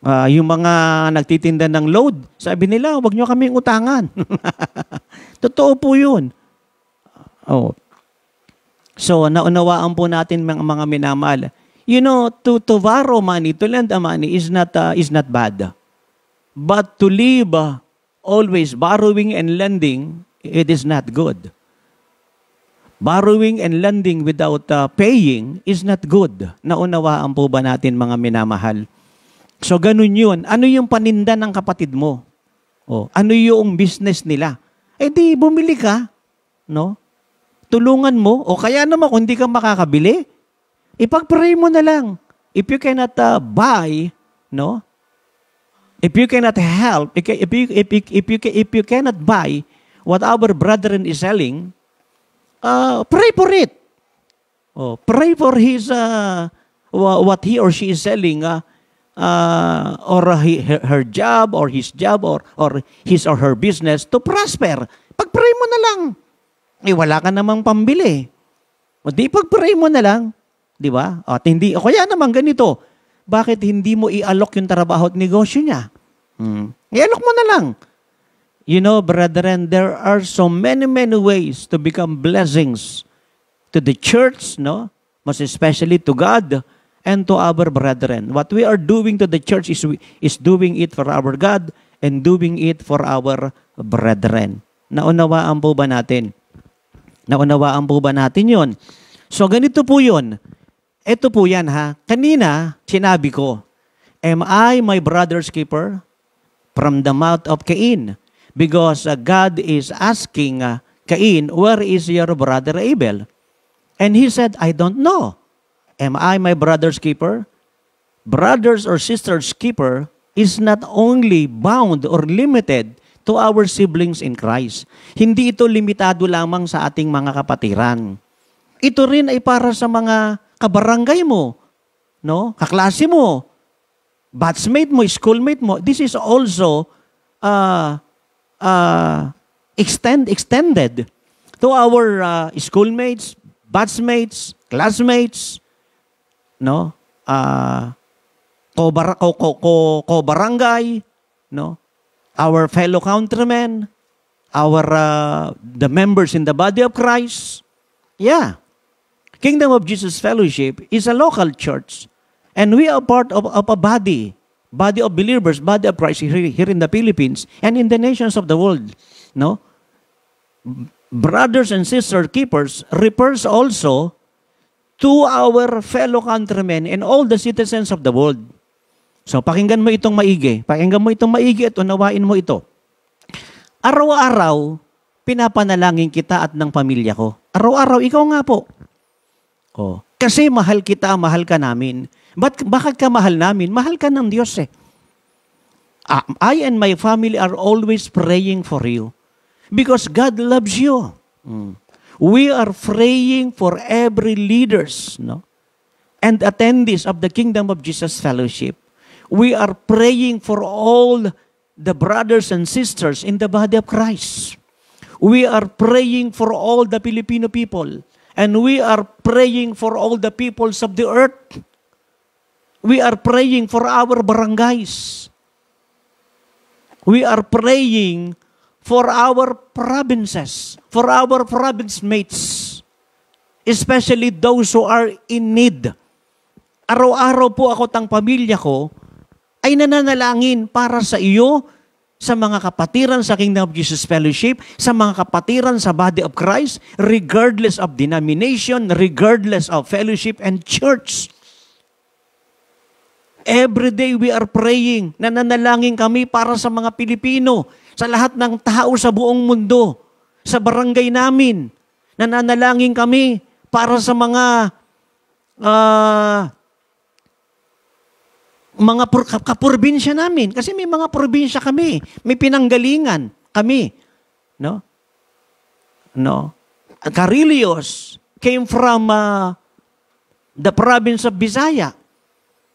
Uh, yung mga nagtitinda ng load, sabi nila, wag nyo kaming utangan. Totoo po yun. Oh. So, naunawaan po natin mga, mga minamahal. You know, to, to borrow money, to lend money is not, uh, is not bad. But to live uh, always borrowing and lending, it is not good. Borrowing and lending without uh, paying is not good. Naunawaan po ba natin mga minamahal? So ganun yun. Ano yung paninda ng kapatid mo? O, ano yung business nila? Eh di, bumili ka. No? Tulungan mo. O kaya naman, kung hindi ka makakabili, ipag-pray mo na lang. If you cannot uh, buy, no? If you cannot help, if you, if you, if you, if you cannot buy what our brethren is selling, uh, pray for it. Oh, pray for his, uh, what he or she is selling, uh, uh, or he, her, job or his job or, or his or her business to prosper. Pag-pray mo na lang. Eh, wala ka namang pambili. O di pag-pray mo na lang. Di ba? At hindi, o kaya naman ganito, bakit hindi mo i-alok yung trabaho at negosyo niya? Hmm. I-alok mo na lang. You know, brethren, there are so many, many ways to become blessings to the church, no? Most especially to God and to our brethren. What we are doing to the church is, is doing it for our God and doing it for our brethren. Naunawaan po ba natin? Naunawaan po ba natin yon? So ganito po yon. Ito po yan ha. Kanina, sinabi ko, Am I my brother's keeper? From the mouth of Cain. Because uh, God is asking uh, Cain, where is your brother Abel? And he said, I don't know. Am I my brother's keeper? Brothers or sisters' keeper is not only bound or limited to our siblings in Christ. Hindi ito limitado lamang sa ating mga kapatiran. ito rin ay para sa mga kabarangay mo, no? Kaklase mo, batchmate mo, schoolmate mo. This is also uh, uh, extend extended to our uh, schoolmates, batchmates, classmates, no? Uh, ko, barangay, no? Our fellow countrymen, our uh, the members in the body of Christ. Yeah. Kingdom of Jesus Fellowship is a local church. And we are part of, of a body, body of believers, body of Christ here, here in the Philippines and in the nations of the world. No? Brothers and sister keepers refers also to our fellow countrymen and all the citizens of the world. So pakinggan mo itong maigi. Pakinggan mo itong maigi at unawain mo ito. Araw-araw, pinapanalangin kita at ng pamilya ko. Araw-araw, ikaw nga po. Oh. Kasi mahal kita, mahal ka namin. But, bakit ka mahal namin? Mahal ka ng Diyos eh. Uh, I and my family are always praying for you. Because God loves you. Mm. We are praying for every leaders, no? And attendees of the Kingdom of Jesus Fellowship. We are praying for all the brothers and sisters in the body of Christ. We are praying for all the Filipino people. And we are praying for all the peoples of the earth. We are praying for our barangays. We are praying for our provinces, for our province mates, especially those who are in need. Araw-araw po ako tang pamilya ko ay nananalangin para sa iyo, sa mga kapatiran sa Kingdom of Jesus Fellowship, sa mga kapatiran sa Body of Christ, regardless of denomination, regardless of fellowship and church. Every day we are praying, nananalangin kami para sa mga Pilipino, sa lahat ng tao sa buong mundo, sa barangay namin. Nananalangin kami para sa mga uh, mga kaprobinsya namin. Kasi may mga probinsya kami. May pinanggalingan kami. No? No? Carilios came from uh, the province of Bisaya.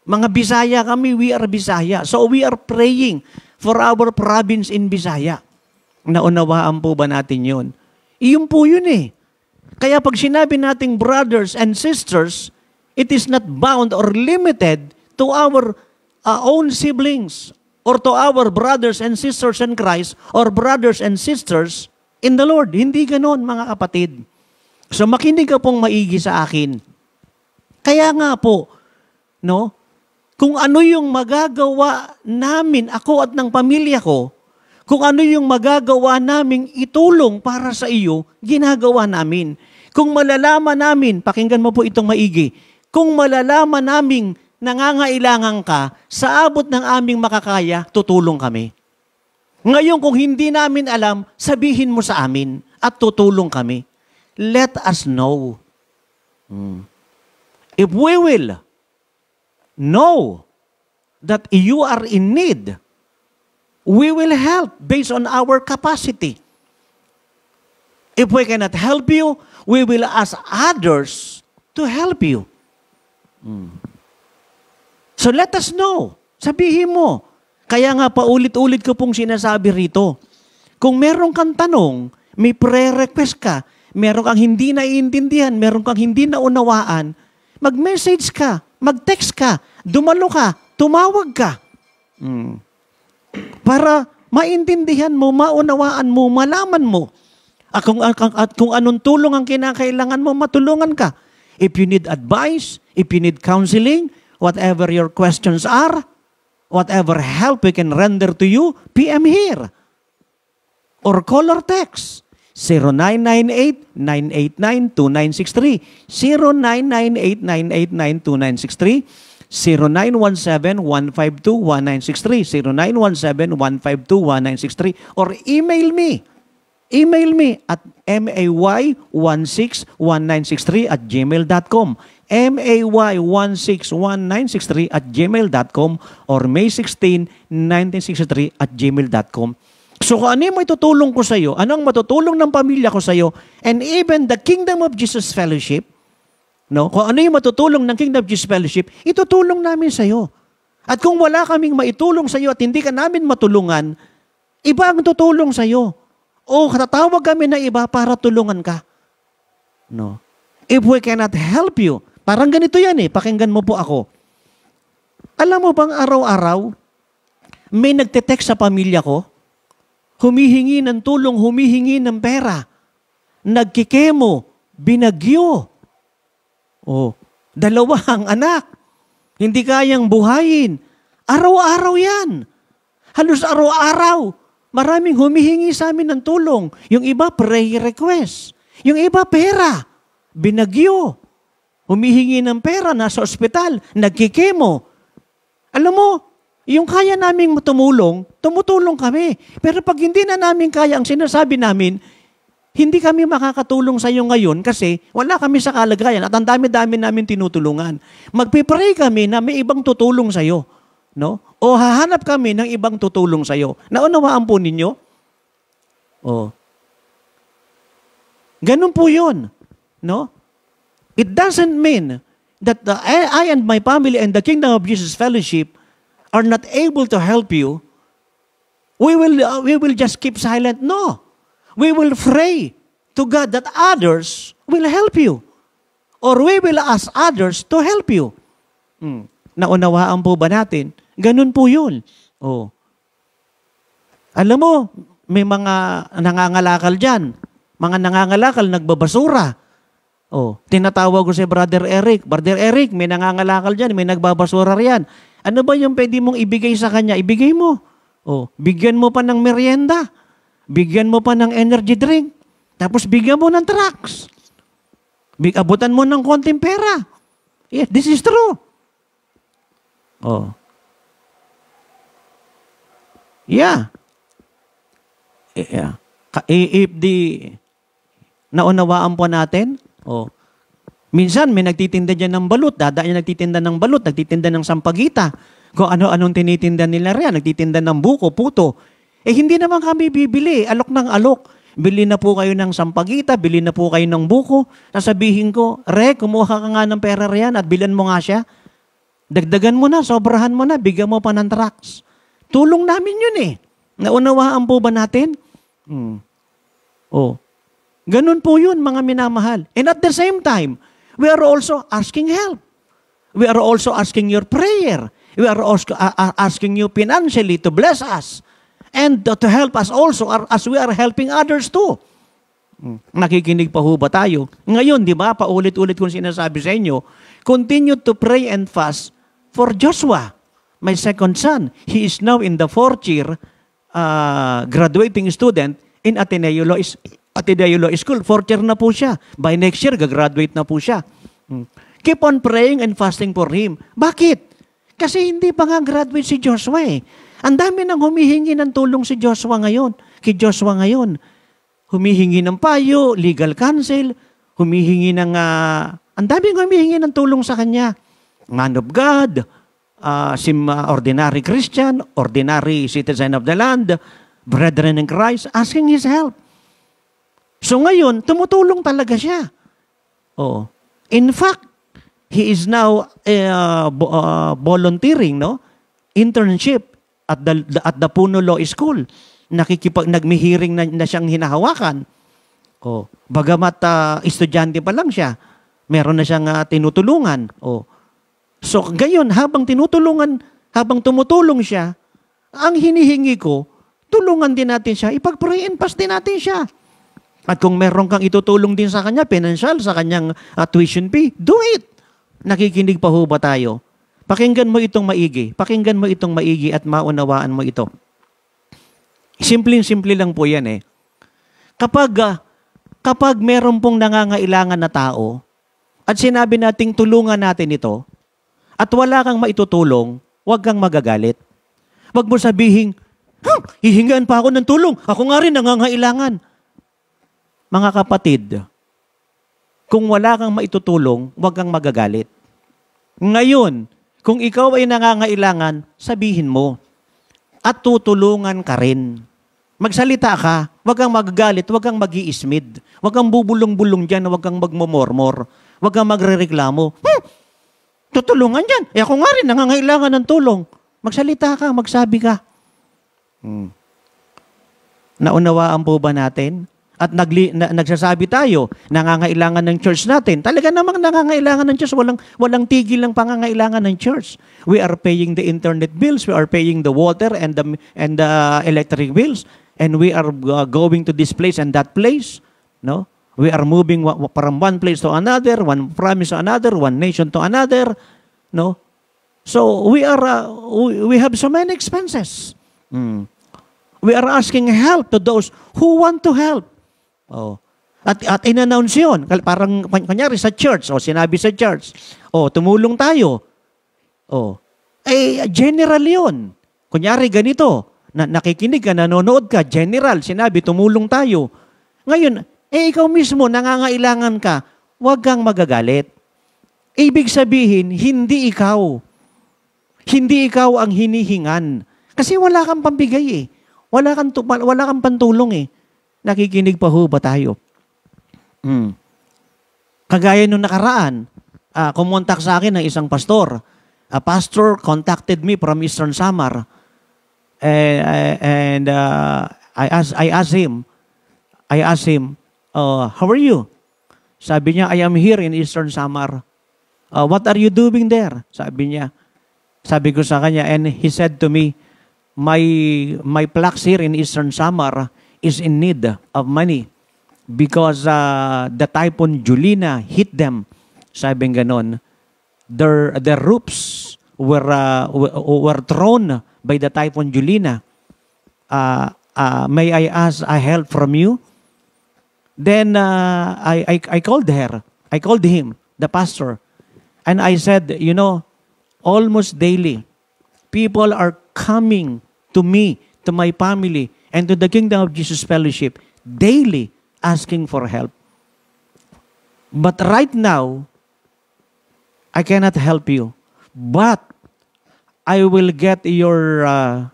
Mga Bisaya kami, we are Bisaya. So we are praying for our province in Bisaya. Naunawaan po ba natin yun? Iyon po yun eh. Kaya pag sinabi nating brothers and sisters, it is not bound or limited to our uh, own siblings or to our brothers and sisters in Christ or brothers and sisters in the Lord. Hindi ganon, mga kapatid. So makinig ka pong maigi sa akin. Kaya nga po, no, kung ano yung magagawa namin, ako at ng pamilya ko, kung ano yung magagawa naming itulong para sa iyo, ginagawa namin. Kung malalaman namin, pakinggan mo po itong maigi, kung malalaman naming nangangailangan ka, sa abot ng aming makakaya, tutulong kami. Ngayon, kung hindi namin alam, sabihin mo sa amin at tutulong kami. Let us know. Hmm. If we will know that you are in need, we will help based on our capacity. If we cannot help you, we will ask others to help you. Hmm. So let us know. Sabihin mo. Kaya nga paulit-ulit ko pong sinasabi rito. Kung meron kang tanong, may pre-request ka, meron kang hindi naiintindihan, meron kang hindi naunawaan, mag-message ka mag-text ka, dumalo ka, tumawag ka. Hmm. Para maintindihan mo, maunawaan mo, malaman mo. At kung, at kung anong tulong ang kinakailangan mo, matulungan ka. If you need advice, if you need counseling, whatever your questions are, whatever help we can render to you, PM here. Or call or text. 0998-989-2963. 0998-989-2963. 0917-152-1963. 0917-152-1963. Or email me. Email me at may161963 at gmail.com may161963 at gmail.com or may16 1963 at gmail.com So kung ano yung matutulong ko sa iyo, anong matutulong ng pamilya ko sa iyo, and even the Kingdom of Jesus Fellowship, No? Kung ano yung matutulong ng Kingdom of Jesus Fellowship, itutulong namin sa iyo. At kung wala kaming maitulong sa iyo at hindi ka namin matulungan, iba ang tutulong sa iyo. O tatawag kami na iba para tulungan ka. No. If we cannot help you, parang ganito yan eh, pakinggan mo po ako. Alam mo bang araw-araw, may nagte-text sa pamilya ko, humihingi ng tulong, humihingi ng pera, nagkikemo, binagyo. Oh, dalawa ang anak. Hindi kayang buhayin. Araw-araw yan. Halos araw-araw. Maraming humihingi sa amin ng tulong. Yung iba, prayer request. Yung iba, pera. Binagyo. Humihingi ng pera, nasa ospital, nagkikemo. Alam mo, yung kaya naming tumulong, tumutulong kami. Pero pag hindi na namin kaya, ang sinasabi namin, hindi kami makakatulong sa iyo ngayon kasi wala kami sa kalagayan at ang dami-dami namin tinutulungan. Magpipray kami na may ibang tutulong sa iyo. No? O hahanap kami ng ibang tutulong sa iyo. Naunawaan po ninyo? O. Ganun po yun. No? It doesn't mean that the, I and my family and the Kingdom of Jesus Fellowship are not able to help you. We will, uh, we will just keep silent. No we will pray to God that others will help you. Or we will ask others to help you. Hmm. Naunawaan po ba natin? Ganun po yun. Oh. Alam mo, may mga nangangalakal dyan. Mga nangangalakal, nagbabasura. Oh, tinatawag ko si Brother Eric. Brother Eric, may nangangalakal dyan, may nagbabasura riyan. Ano ba yung pwede mong ibigay sa kanya? Ibigay mo. Oh, bigyan mo pa ng merienda. Bigyan mo pa ng energy drink. Tapos bigyan mo ng trucks. Big, abutan mo ng konting pera. Yeah, this is true. Oh. Yeah. Yeah. If the naunawaan po natin, oh, minsan may nagtitinda dyan ng balut, dada niya nagtitinda ng balut, nagtitinda ng sampagita, kung ano-anong tinitinda nila riyan, nagtitinda ng buko, puto, eh hindi naman kami bibili, alok ng alok. Bili na po kayo ng sampagita, bili na po kayo ng buko. Sasabihin ko, Re, kumuha ka nga ng pera riyan at bilan mo nga siya. Dagdagan mo na, sobrahan mo na, bigyan mo pa ng trucks. Tulong namin yun eh. Naunawaan po ba natin? Hmm. Oh. Ganun po yun, mga minamahal. And at the same time, we are also asking help. We are also asking your prayer. We are also asking you financially to bless us and to help us also as we are helping others too. Hmm. Nakikinig pa ho ba tayo? Ngayon, di ba, paulit-ulit kong sinasabi sa inyo, continue to pray and fast for Joshua, my second son. He is now in the fourth year uh, graduating student in Ateneo Law, Ateneo Law School. Fourth year na po siya. By next year, gagraduate na po siya. Hmm. Keep on praying and fasting for him. Bakit? Kasi hindi pa nga graduate si Joshua eh. Ang dami nang humihingi ng tulong si Joshua ngayon. Kay Joshua ngayon. Humihingi ng payo, legal counsel, humihingi ng... Uh, ang daming humihingi ng tulong sa kanya. Man of God, uh, sim, uh, ordinary Christian, ordinary citizen of the land, brethren in Christ, asking His help. So ngayon, tumutulong talaga siya. Oh. In fact, he is now uh, uh, volunteering, no? Internship at the, at the Puno Law School. Nakikipag, nagmihiring na, na siyang hinahawakan. Oh, bagamat uh, estudyante pa lang siya, meron na siyang uh, tinutulungan. Oh. So, gayon, habang tinutulungan, habang tumutulong siya, ang hinihingi ko, tulungan din natin siya, ipag-pray and fast din natin siya. At kung meron kang itutulong din sa kanya, financial, sa kanyang uh, tuition fee, do it. Nakikinig pa ho ba tayo? Pakinggan mo itong maigi. Pakinggan mo itong maigi at maunawaan mo ito. Simpleng-simple lang po yan eh. Kapag, uh, kapag meron pong nangangailangan na tao, at sinabi nating tulungan natin ito, at wala kang maitutulong, huwag kang magagalit. Huwag mo sabihin, huh, hihingaan pa ako ng tulong. Ako nga rin nangangailangan. Mga kapatid, kung wala kang maitutulong, huwag kang magagalit. Ngayon, kung ikaw ay nangangailangan, sabihin mo. At tutulungan ka rin. Magsalita ka, huwag kang magagalit, huwag kang mag-iismid, huwag kang bubulong-bulong dyan, huwag kang magmumormor. Huwag kang magre-reklamo. Hmm, tutulungan yan. Eh ako nga rin, nangangailangan ng tulong. Magsalita ka, magsabi ka. Hmm. Naunawaan po ba natin? At nagli, na, nagsasabi tayo, nangangailangan ng church natin. Talaga namang nangangailangan ng church. Walang, walang tigil ng pangangailangan ng church. We are paying the internet bills. We are paying the water and the, and the electric bills. And we are uh, going to this place and that place. No? We are moving from one place to another, one promise to another, one nation to another. No? So we are uh, we have so many expenses. Mm. We are asking help to those who want to help. Oh. At, at in-announce yun. Parang, kanyari sa church, o sinabi sa church, o tumulong tayo. O, eh, general yun. Kunyari ganito, na, nakikinig ka, nanonood ka, general, sinabi, tumulong tayo. Ngayon, eh ikaw mismo, nangangailangan ka, huwag kang magagalit. Ibig sabihin, hindi ikaw. Hindi ikaw ang hinihingan. Kasi wala kang pambigay eh. Wala kang, wala kang pantulong eh. Nakikinig pa ho ba tayo? Hmm. Kagaya nung nakaraan, uh, kumontak sa akin ng isang pastor. A pastor contacted me from Eastern Samar. And, uh, and uh, I, asked, I asked him, I asked him, uh, how are you? Sabi niya, I am here in Eastern Samar. Uh, what are you doing there? Sabi niya. Sabi ko sa kanya, and he said to me, my, my plaques here in Eastern Samar is in need of money because uh, the typhoon Julina hit them. Sabi ganon. Their, their roofs were, uh, were thrown by the typhoon Julina. Uh, uh, may I ask a help from you? Then uh, I, I, I called her. I called him, the pastor. And I said, you know, almost daily, people are coming to me, to my family, and to the Kingdom of Jesus Fellowship daily asking for help. But right now, I cannot help you. But I will get your uh,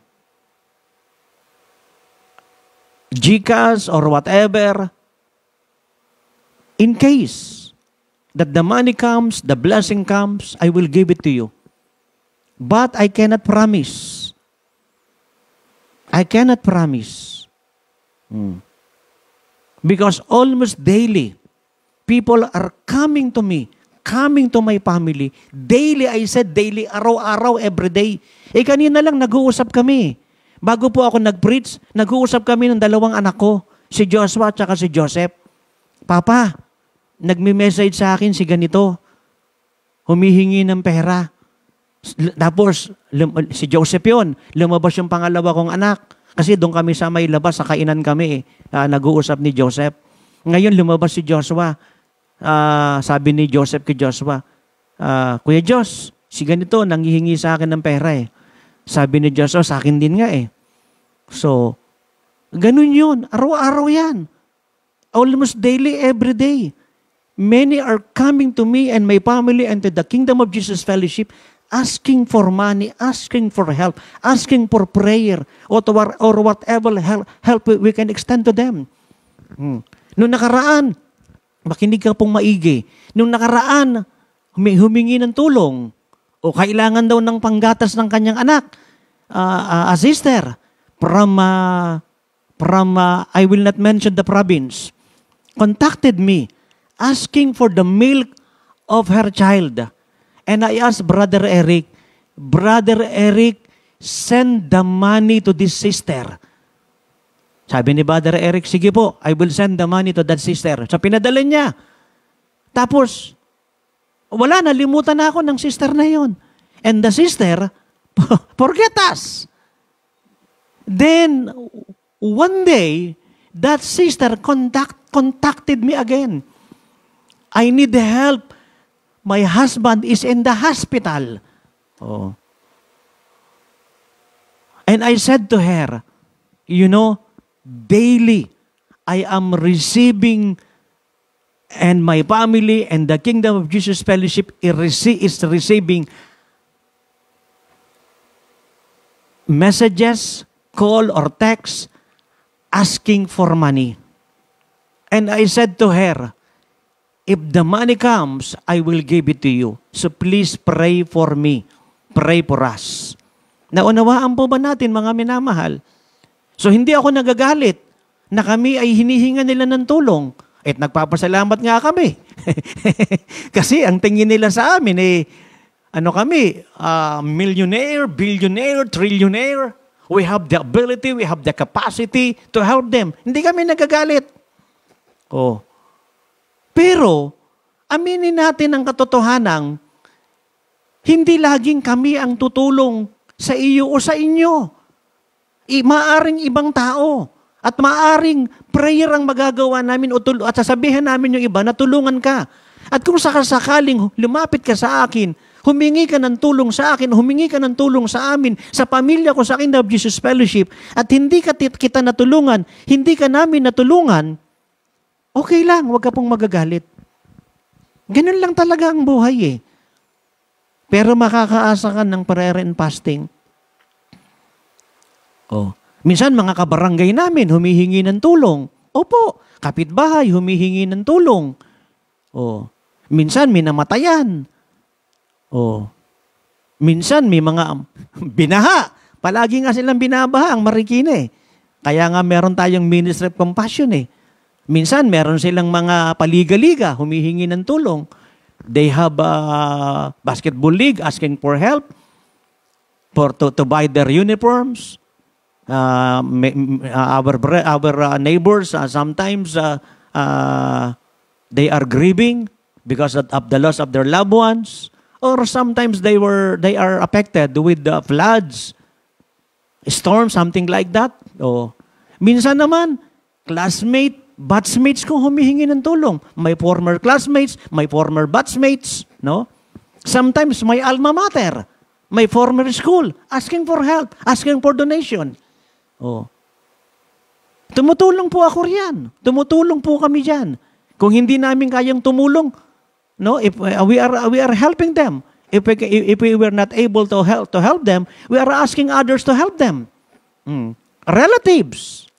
GCAS or whatever in case that the money comes, the blessing comes, I will give it to you. But I cannot promise I cannot promise. Hmm. Because almost daily, people are coming to me, coming to my family. Daily, I said daily, araw-araw, everyday. Eh kanina lang nag-uusap kami. Bago po ako nag-preach, nag-uusap kami ng dalawang anak ko, si Joshua at si Joseph. Papa, nagme-message sa akin si ganito, humihingi ng pera. Tapos, si Joseph yon lumabas yung pangalawa kong anak. Kasi doon kami sa may labas, sa kainan kami, uh, nag-uusap ni Joseph. Ngayon, lumabas si Joshua. Uh, sabi ni Joseph kay Joshua, uh, Kuya Jos, si ganito, nanghihingi sa akin ng pera eh. Sabi ni Joshua, sa akin din nga eh. So, ganun yun. Araw-araw yan. Almost daily, every day. Many are coming to me and my family and to the Kingdom of Jesus Fellowship asking for money, asking for help, asking for prayer, or, or whatever help, help we can extend to them. Hmm. Noong nakaraan, makinig ka pong maigi. Noong nakaraan, humingi ng tulong o kailangan daw ng panggatas ng kanyang anak, uh, uh, a sister from, uh, from uh, I will not mention the province, contacted me asking for the milk of her child. And I asked Brother Eric, Brother Eric, send the money to this sister. Sabi ni Brother Eric, sige po, I will send the money to that sister. So pinadala niya. Tapos, wala, nalimutan na ako ng sister na yon. And the sister, forget us. Then, one day, that sister contact, contacted me again. I need help my husband is in the hospital. Oh. And I said to her, you know, daily I am receiving and my family and the Kingdom of Jesus Fellowship is receiving messages, call or text asking for money. And I said to her, if the money comes, I will give it to you. So please pray for me. Pray for us. Naunawaan po ba natin, mga minamahal? So hindi ako nagagalit na kami ay hinihinga nila ng tulong. At nagpapasalamat nga kami. Kasi ang tingin nila sa amin eh, ano kami, uh, millionaire, billionaire, trillionaire. We have the ability, we have the capacity to help them. Hindi kami nagagalit. Oh. Pero, aminin natin ang katotohanan, hindi laging kami ang tutulong sa iyo o sa inyo. I, maaring ibang tao. At maaring prayer ang magagawa namin o at sasabihin namin yung iba na tulungan ka. At kung sakasakaling lumapit ka sa akin, humingi ka ng tulong sa akin, humingi ka ng tulong sa amin, sa pamilya ko, sa Kingdom of Jesus Fellowship, at hindi ka kita natulungan, hindi ka namin natulungan, okay lang, huwag ka pong magagalit. Ganun lang talaga ang buhay eh. Pero makakaasa ka ng prayer and fasting. Oh. Minsan mga kabarangay namin humihingi ng tulong. Opo, kapitbahay humihingi ng tulong. Oh. Minsan may namatayan. Oh. Minsan may mga binaha. Palagi nga silang binabaha ang Marikina eh. Kaya nga meron tayong Ministry of Compassion eh. Minsan meron silang mga paliga-liga humihingi ng tulong. They have a basketball league asking for help for to, to buy their uniforms. Uh, our our uh, neighbors uh, sometimes uh, uh, they are grieving because of, of the loss of their loved ones or sometimes they were they are affected with the floods storm something like that. O minsan naman classmate batchmates ko humihingi ng tulong my former classmates my former batchmates no sometimes my alma mater my former school asking for help asking for donation Oh. Tumutulong po ako riyan. Tumutulong po kami diyan. Kung hindi namin kayang tumulong, no, if uh, we are we are helping them. If we, if we were not able to help to help them, we are asking others to help them. Mm. Relatives.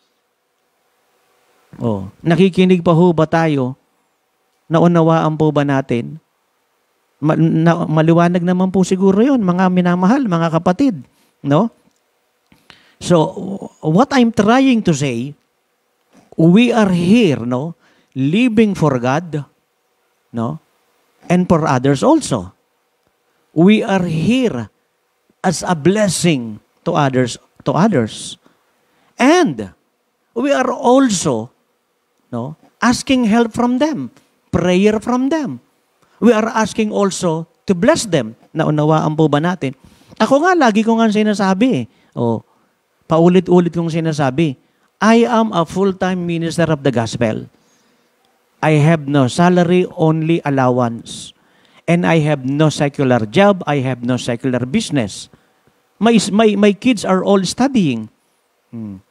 Oh, nakikinig pa ho ba tayo? Naunawaan po ba natin? Ma- na- maliwanag naman po siguro 'yon, mga minamahal, mga kapatid, no? So, what I'm trying to say, we are here, no, living for God, no, and for others also. We are here as a blessing to others, to others. And we are also, no, asking help from them, prayer from them. We are asking also to bless them. Naunawaan po ba natin? Ako nga, lagi ko nga sinasabi, eh, oh, paulit-ulit kong sinasabi, I am a full-time minister of the gospel. I have no salary, only allowance. And I have no secular job, I have no secular business. My, my, my kids are all studying. Hmm.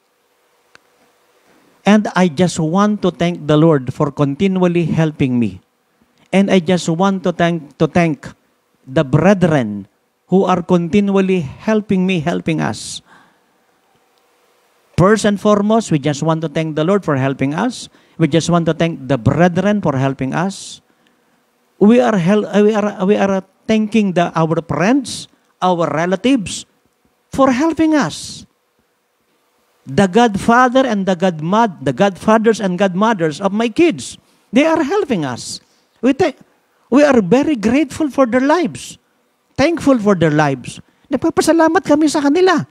And I just want to thank the Lord for continually helping me. And I just want to thank, to thank the brethren who are continually helping me, helping us. First and foremost, we just want to thank the Lord for helping us. We just want to thank the brethren for helping us. We are hel- we are we are thanking the our friends, our relatives for helping us. The godfather and the godmother, the godfathers and godmothers of my kids, they are helping us. We th- we are very grateful for their lives. Thankful for their lives. Nagpapasalamat kami sa kanila.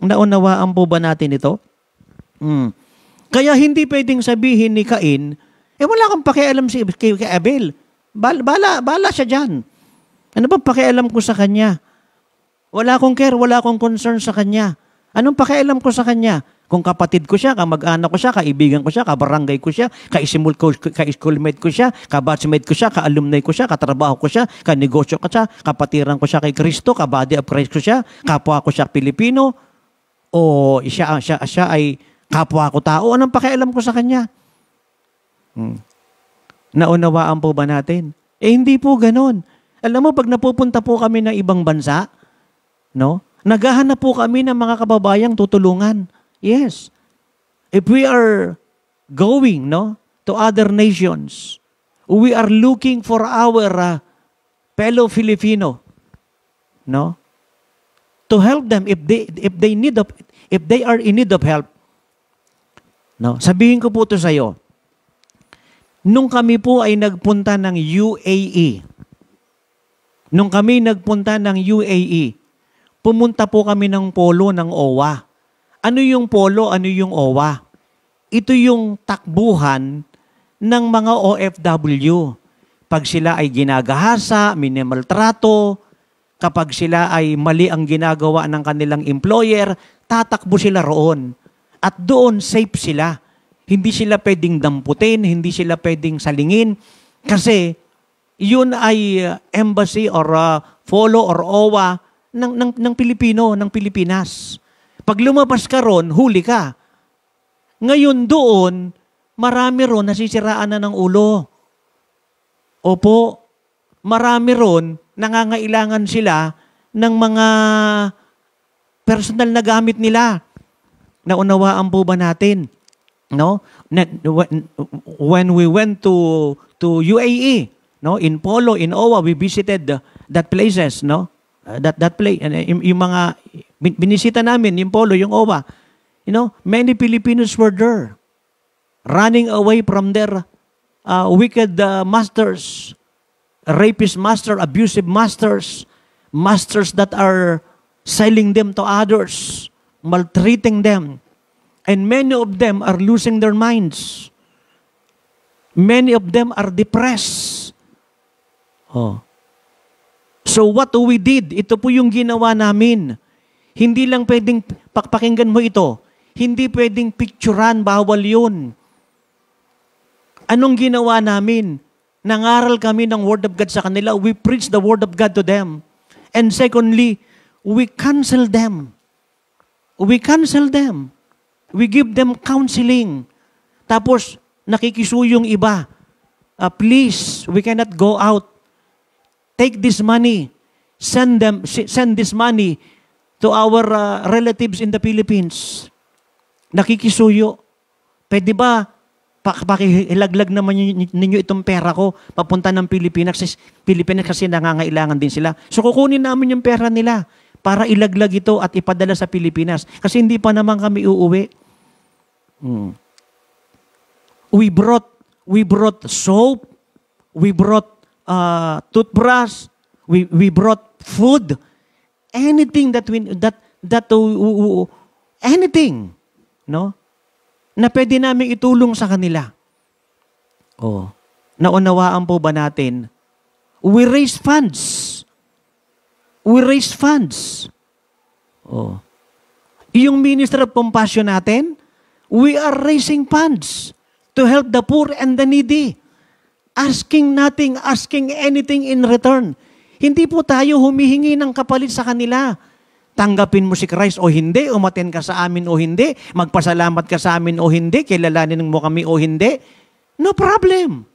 Naunawaan po ba natin ito? Mm. Kaya hindi pwedeng sabihin ni Cain, eh wala kang pakialam si kay, kay Abel. Bala, bala, bala siya dyan. Ano ba pakialam ko sa kanya? Wala akong care, wala akong concern sa kanya. Anong pakialam ko sa kanya? Kung kapatid ko siya, kamag-anak ko siya, kaibigan ko siya, kabarangay ko siya, ka-isimul ko, ka-schoolmate ko siya, ka-batchmate ko siya, ka-alumni ko siya, katrabaho ko siya, ka-negosyo ko siya, kapatiran ko siya kay Kristo, ka-body of Christ ko siya, kapwa ko siya Pilipino, o siya, siya, siya ay kapwa ko tao, anong pakialam ko sa kanya? Hmm. Naunawaan po ba natin? Eh hindi po ganon. Alam mo, pag napupunta po kami ng ibang bansa, no? Naghahanap po kami ng mga kababayang tutulungan. Yes. If we are going, no, to other nations, we are looking for our uh, fellow Filipino, no? To help them if they if they need of if they are in need of help. No, sabihin ko po to sa iyo. Nung kami po ay nagpunta ng UAE, nung kami nagpunta ng UAE, pumunta po kami ng polo ng OWA. Ano yung polo? Ano yung OWA? Ito yung takbuhan ng mga OFW. Pag sila ay ginagahasa, minimaltrato, kapag sila ay mali ang ginagawa ng kanilang employer, tatakbo sila roon. At doon, safe sila. Hindi sila pwedeng damputin, hindi sila pwedeng salingin. Kasi yun ay uh, embassy or uh, follow or OWA ng, ng, ng Pilipino, ng Pilipinas. Pag lumabas ka ron, huli ka. Ngayon doon, marami ron nasisiraan na ng ulo. Opo, marami ron nangangailangan sila ng mga personal na gamit nila. Naunawaan po ba natin? No? When we went to to UAE, no, in Polo, in Owa, we visited that places, no? Uh, that that place yung, yung mga binisita namin, yung Polo, yung Owa. You know, many Filipinos were there running away from their uh, wicked uh, masters, rapist master, abusive masters, masters that are selling them to others, maltreating them. And many of them are losing their minds. Many of them are depressed. Oh. So what we did, ito po yung ginawa namin. Hindi lang pwedeng pakpakinggan mo ito. Hindi pwedeng picturean, bawal yun. Anong ginawa namin? Nangaral kami ng Word of God sa kanila. We preach the Word of God to them. And secondly, we cancel them. We cancel them. We give them counseling. Tapos, nakikisuyong iba. Uh, please, we cannot go out take this money, send them send this money to our uh, relatives in the Philippines. Nakikisuyo. Pwede ba pakihilaglag naman ninyo itong pera ko papunta ng Pilipinas Pilipinas kasi nangangailangan din sila. So kukunin namin yung pera nila para ilaglag ito at ipadala sa Pilipinas. Kasi hindi pa naman kami uuwi. Hmm. We brought we brought soap, we brought uh, toothbrush, we, we brought food, anything that we, that, that, uh, anything, no? Na pwede namin itulong sa kanila. Oh. Naunawaan po ba natin? We raise funds. We raise funds. Oh. Yung Minister of Compassion natin, we are raising funds to help the poor and the needy asking nothing, asking anything in return. Hindi po tayo humihingi ng kapalit sa kanila. Tanggapin mo si Christ o hindi, umaten ka sa amin o hindi, magpasalamat ka sa amin o hindi, kilalanin mo kami o hindi. No problem.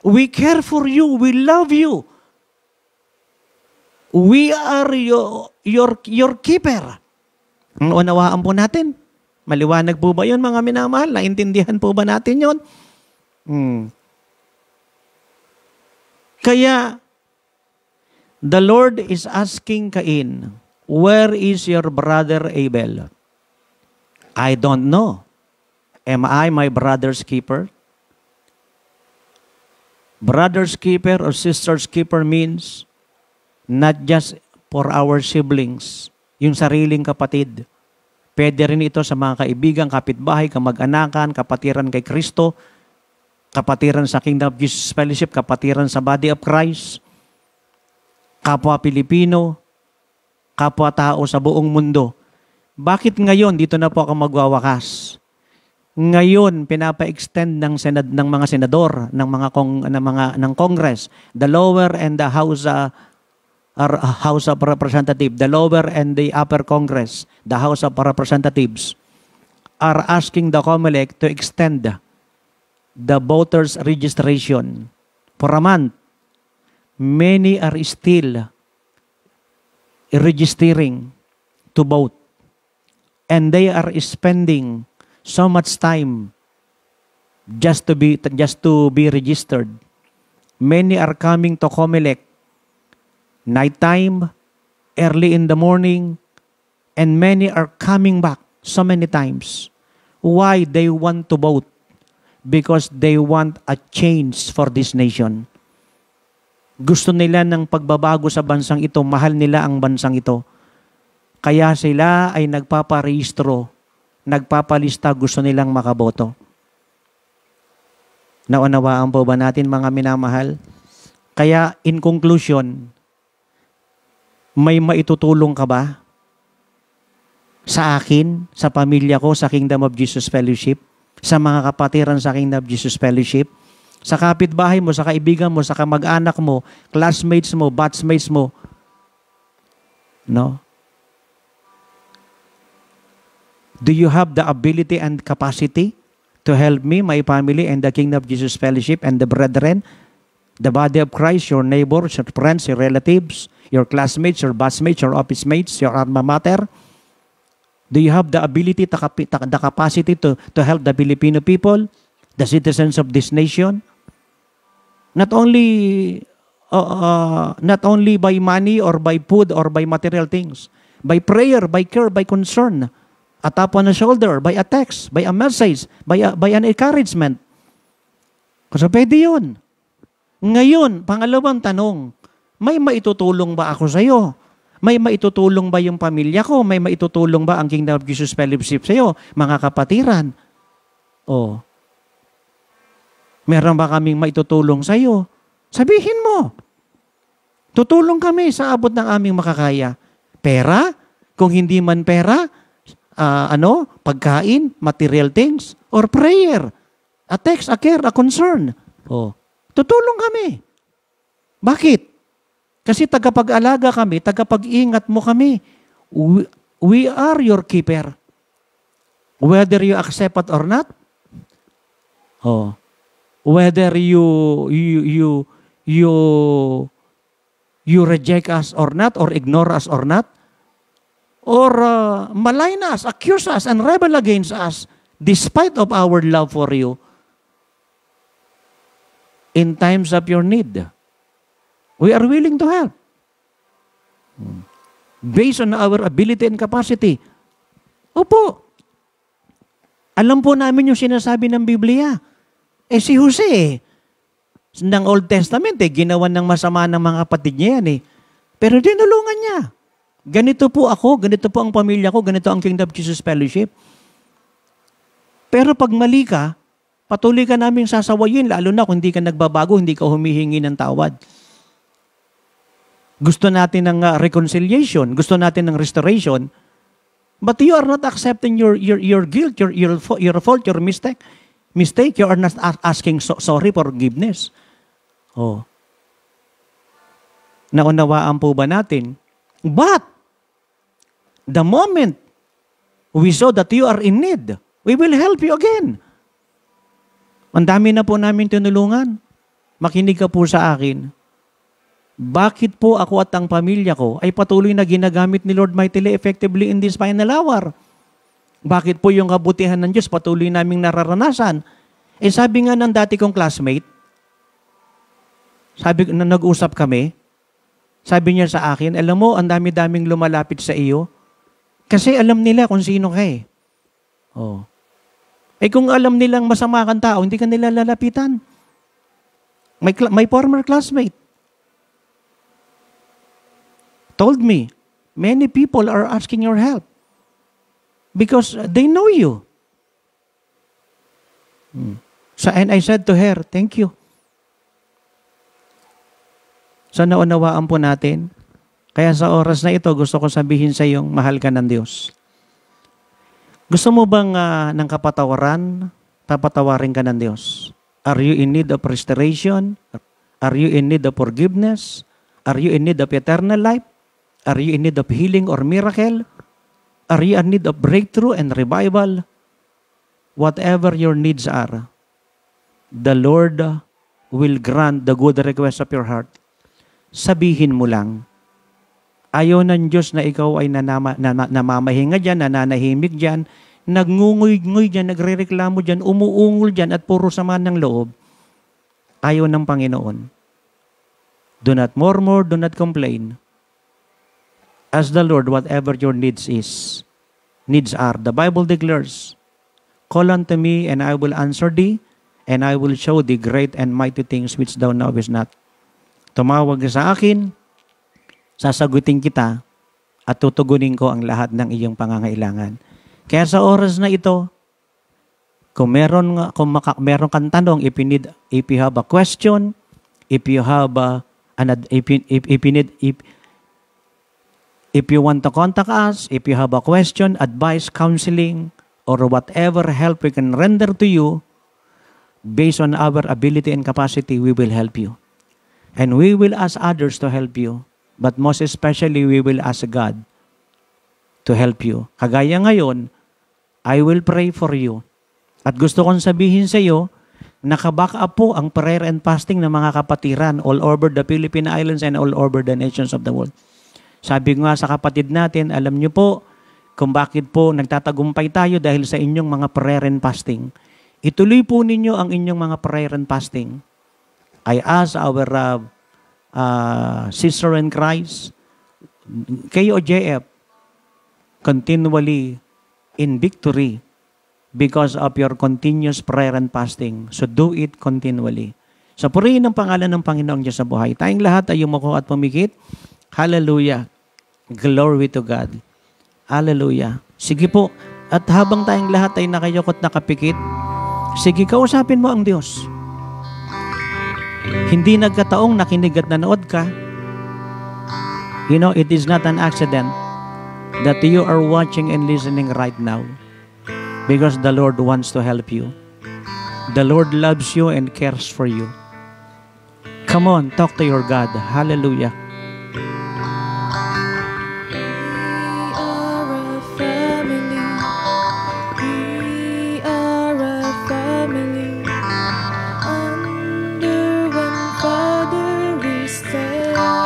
We care for you. We love you. We are your, your, your keeper. Ang unawaan po natin. Maliwanag po ba yun, mga minamahal? Naintindihan po ba natin yon? Hmm. Kaya, the Lord is asking Cain, where is your brother Abel? I don't know. Am I my brother's keeper? Brother's keeper or sister's keeper means not just for our siblings, yung sariling kapatid. Pwede rin ito sa mga kaibigan, kapitbahay, kamag-anakan, kapatiran kay Kristo, kapatiran sa Kingdom of Jesus Fellowship, kapatiran sa Body of Christ, kapwa Pilipino, kapwa tao sa buong mundo. Bakit ngayon dito na po ako magwawakas? Ngayon pinapa-extend ng senad ng mga senador ng mga kong ng mga ng Congress, the lower and the House uh, uh, House of Representatives, the lower and the upper Congress, the House of Representatives are asking the COMELEC to extend the voters registration for a month. Many are still registering to vote. And they are spending so much time just to be just to be registered. Many are coming to Comelec nighttime, early in the morning, and many are coming back so many times. Why they want to vote? Because they want a change for this nation. Gusto nila ng pagbabago sa bansang ito, mahal nila ang bansang ito. Kaya sila ay nagpaparehistro, nagpapalista, gusto nilang makaboto. Naunawaan po ba natin mga minamahal? Kaya in conclusion, may maitutulong ka ba? Sa akin, sa pamilya ko, sa Kingdom of Jesus Fellowship, sa mga kapatiran sa Kingdom of Jesus Fellowship, sa kapitbahay mo, sa kaibigan mo, sa kamag-anak mo, classmates mo, batchmates mo. No? Do you have the ability and capacity to help me, my family, and the Kingdom of Jesus Fellowship and the brethren, the body of Christ, your neighbors, your friends, your relatives, your classmates, your batchmates, your office mates, your alma mater? Do you have the ability, the capacity to, to help the Filipino people, the citizens of this nation? Not only uh, uh, not only by money or by food or by material things, by prayer, by care, by concern, a tap on the shoulder, by a text, by a message, by, a, by an encouragement. Kasi pwede yun. Ngayon, pangalawang tanong, may maitutulong ba ako sa iyo? May maitutulong ba yung pamilya ko? May maitutulong ba ang Kingdom of Jesus Fellowship sa iyo? Mga kapatiran. Oh. Meron ba kaming maitutulong sa iyo? Sabihin mo. Tutulong kami sa abot ng aming makakaya. Pera? Kung hindi man pera, uh, ano? Pagkain, material things, or prayer. A text, a care, a concern. Oh. Tutulong kami. Bakit? Kasi tagapag-alaga kami, tagapag-ingat mo kami. We, we are your keeper. Whether you accept it or not. Oh. Whether you you you you you reject us or not or ignore us or not or uh, malign us, accuse us and rebel against us despite of our love for you in times of your need. We are willing to help. Based on our ability and capacity. Opo. Alam po namin yung sinasabi ng Biblia. Eh si Jose eh, ng Old Testament eh, ginawan ng masama ng mga kapatid niya yan eh. Pero dinulungan niya. Ganito po ako, ganito po ang pamilya ko, ganito ang Kingdom of Jesus Fellowship. Pero pag mali ka, patuloy ka namin sasawayin, lalo na kung hindi ka nagbabago, hindi ka humihingi ng tawad. Gusto natin ng uh, reconciliation, gusto natin ng restoration, but you are not accepting your your your guilt, your your your fault, your mistake. Mistake, you are not asking so, sorry for forgiveness. Oh. Naunawaan po ba natin? But, the moment we saw that you are in need, we will help you again. Ang dami na po namin tinulungan. Makinig ka po sa akin bakit po ako at ang pamilya ko ay patuloy na ginagamit ni Lord mightily effectively in this final hour? Bakit po yung kabutihan ng Diyos patuloy naming nararanasan? Eh sabi nga ng dati kong classmate, sabi na nag-usap kami, sabi niya sa akin, alam mo, ang dami-daming lumalapit sa iyo. Kasi alam nila kung sino ka eh. Oh. Eh kung alam nilang masama kang tao, hindi ka nila lalapitan. My, my former classmate, told me, many people are asking your help because they know you. Hmm. So, and I said to her, thank you. So, naunawaan po natin. Kaya sa oras na ito, gusto ko sabihin sa iyong mahal ka ng Diyos. Gusto mo bang uh, ng kapatawaran? Papatawarin ka ng Diyos. Are you in need of restoration? Are you in need of forgiveness? Are you in need of eternal life? Are you in need of healing or miracle? Are you in need of breakthrough and revival? Whatever your needs are, the Lord will grant the good request of your heart. Sabihin mo lang, ayaw ng Diyos na ikaw ay nanama, na, namamahinga dyan, nananahimik dyan, nagngunguy-nguy dyan, nagre-reklamo dyan, umuungol dyan at puro sama ng loob, ayaw ng Panginoon. Do not murmur, do not complain. As the Lord, whatever your needs is, needs are. The Bible declares, Call unto me, and I will answer thee, and I will show thee great and mighty things which thou knowest not. Tumawag sa akin, sasagutin kita, at tutugunin ko ang lahat ng iyong pangangailangan. Kaya sa oras na ito, kung meron, kung maka, meron kang tanong, if you, need, if you have a question, if you have a, an, if, you- if, if you need, if, if you want to contact us, if you have a question, advice, counseling, or whatever help we can render to you, based on our ability and capacity, we will help you. And we will ask others to help you. But most especially, we will ask God to help you. Kagaya ngayon, I will pray for you. At gusto kong sabihin sa iyo, nakaback up po ang prayer and fasting ng mga kapatiran all over the Philippine Islands and all over the nations of the world. Sabi nga sa kapatid natin, alam niyo po kung bakit po nagtatagumpay tayo dahil sa inyong mga prayer and fasting. Ituloy po ninyo ang inyong mga prayer and fasting. I ask our uh, uh, sister in Christ, KOJF, continually in victory because of your continuous prayer and fasting. So do it continually. So purihin ang pangalan ng Panginoong Diyos sa buhay. Tayong lahat ay yumuko at pumikit. Hallelujah. Glory to God. Hallelujah. Sige po. At habang tayong lahat ay nakayokot nakapikit, sige, kausapin mo ang Diyos. Hindi nagkataong nakinig at nanood ka. You know, it is not an accident that you are watching and listening right now because the Lord wants to help you. The Lord loves you and cares for you. Come on, talk to your God. Hallelujah.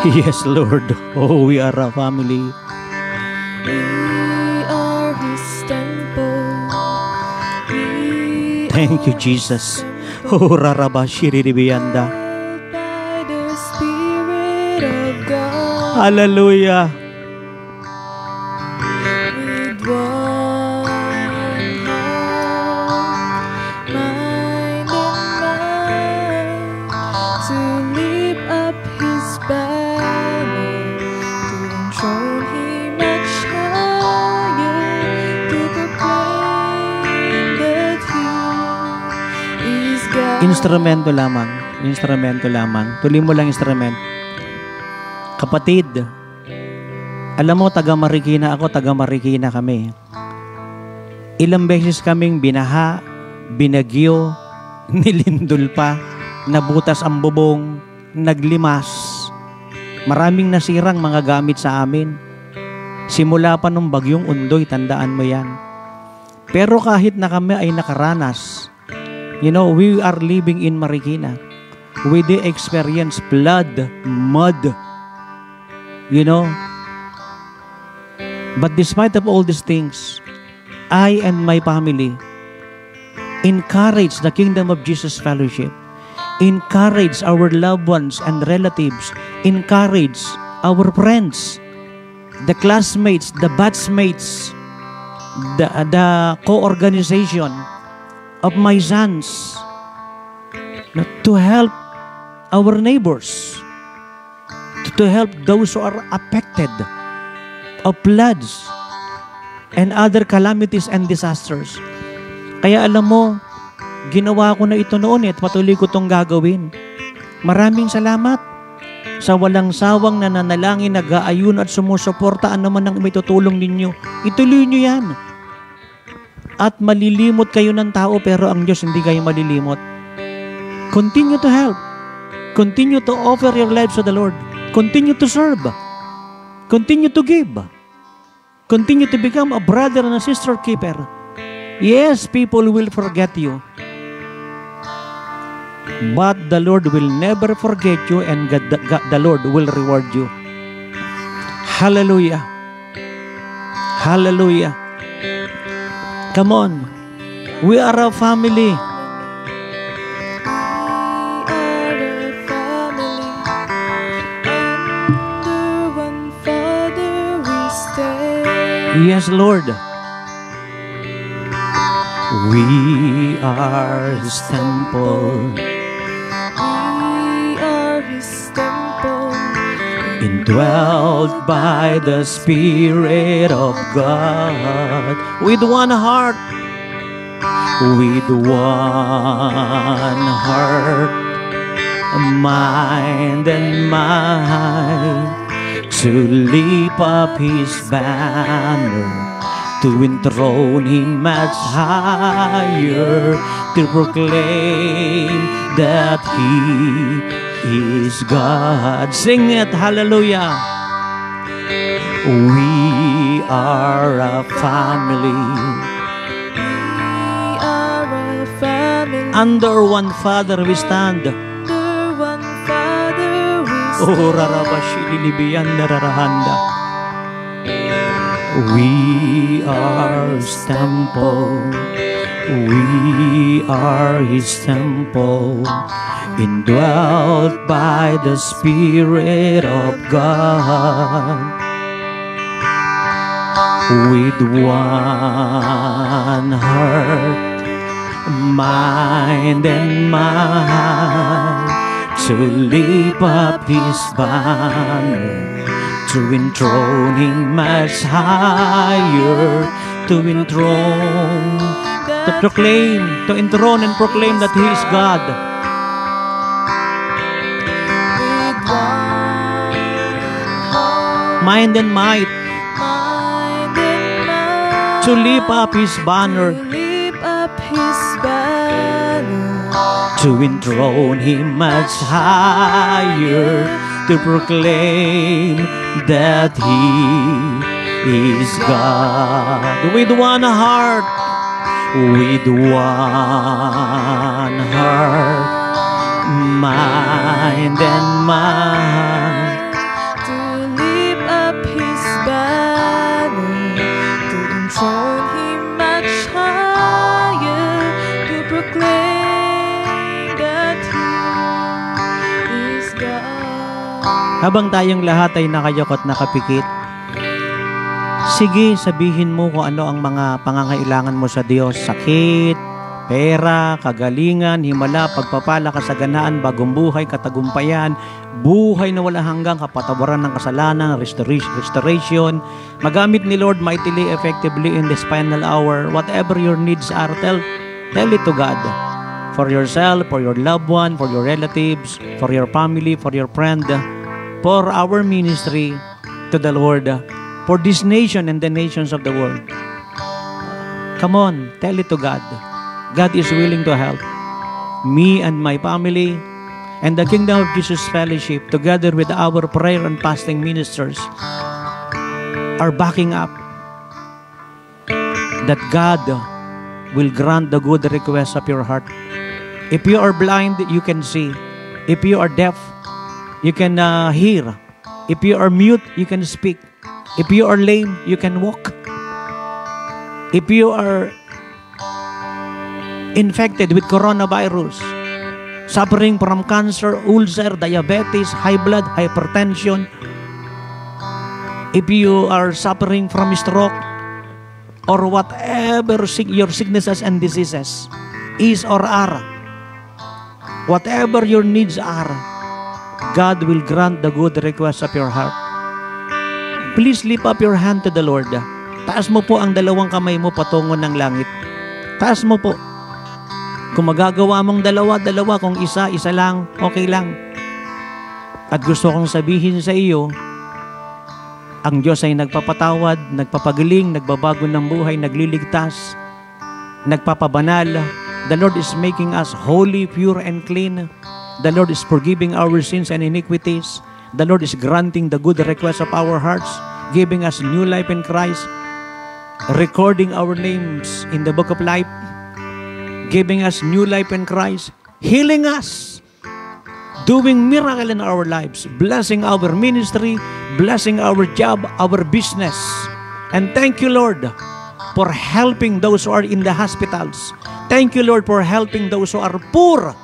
Yes, Lord. Oh, we are a family. We are His temple. We Thank you, are Jesus. Oh, rarabashiribiyanda. held by the Spirit of God. Hallelujah. Instrumento lamang. Instrumento lamang. Tuloy mo lang instrument. Kapatid, alam mo, taga Marikina ako, taga Marikina kami. Ilang beses kaming binaha, binagyo, nilindol pa, nabutas ang bubong, naglimas. Maraming nasirang mga gamit sa amin. Simula pa nung bagyong undoy, tandaan mo yan. Pero kahit na kami ay nakaranas, you know, we are living in Marikina. We did experience blood, mud, you know. But despite of all these things, I and my family encourage the Kingdom of Jesus Fellowship, encourage our loved ones and relatives, encourage our friends, the classmates, the batchmates, the, the co-organization of my sons no, to help our neighbors, to, help those who are affected of floods and other calamities and disasters. Kaya alam mo, ginawa ko na ito noon at patuloy ko itong gagawin. Maraming salamat sa walang sawang nananalangin, nag-aayun at sumusuporta ano man ang itutulong ninyo. Ituloy nyo yan. At malilimot kayo ng tao pero ang Diyos hindi kayo malilimot. Continue to help. Continue to offer your lives to the Lord. Continue to serve. Continue to give. Continue to become a brother and a sister keeper. Yes, people will forget you. But the Lord will never forget you and God, God- the Lord will reward you. Hallelujah. Hallelujah. Come on. We are a family. Yes, Lord. We are His temple, We are His temple. Indwelt by the Spirit of God. With one heart, with one heart, mind and mind, to lift up His banner. To enthrone him much higher, to proclaim that he is God. Sing it, hallelujah. We are a family We are a family. under one Father we stand. Under one Father we stand. Oh, stand. rarabashililibiyan nararahanda. We are His temple. We are His temple. Indwelt by the Spirit of God. With one heart mind and mind to lift up his banner, to enthrone him much higher, to enthrone, to proclaim, to enthrone and proclaim that he is God. Mind and might mind and mind. to lift up his banner, To lift up His banner. to enthrone him much higher, to proclaim that he is God. With one heart, with one heart, mind and mind. Habang tayong lahat ay nakayakot nakapikit, sige, sabihin mo kung ano ang mga pangangailangan mo sa Diyos. Sakit, pera, kagalingan, himala, pagpapala, kasaganaan, bagong buhay, katagumpayan, buhay na wala hanggang kapatawaran ng kasalanan, restoration, restoration. Magamit ni Lord mightily, effectively in this final hour. Whatever your needs are, tell, tell it to God. For yourself, for your loved one, for your relatives, for your family, for your friend, for our ministry to the Lord, for this nation and the nations of the world. Come on, tell it to God. God is willing to help me and my family and the Kingdom of Jesus Fellowship together with our prayer and fasting ministers are backing up that God will grant the good request of your heart. If you are blind, you can see. If you are deaf, you can uh, hear. If you are mute, you can speak. If you are lame, you can walk. If you are infected with coronavirus, suffering from cancer, ulcer, diabetes, high blood, hypertension, if you are suffering from stroke, or whatever your sicknesses and diseases is or are, whatever your needs are, God will grant the good request of your heart. Please lift up your hand to the Lord. Taas mo po ang dalawang kamay mo patungo ng langit. Taas mo po. Kung magagawa mong dalawa, dalawa. Kung isa, isa lang, okay lang. At gusto kong sabihin sa iyo, ang Diyos ay nagpapatawad, nagpapagaling, nagbabago ng buhay, nagliligtas, nagpapabanal. The Lord is making us holy, pure, and clean. The Lord is forgiving our sins and iniquities. The Lord is granting the good requests of our hearts, giving us new life in Christ, recording our names in the book of life, giving us new life in Christ, healing us, doing miracle in our lives, blessing our ministry, blessing our job, our business. And thank you, Lord, for helping those who are in the hospitals. Thank you, Lord, for helping those who are poor.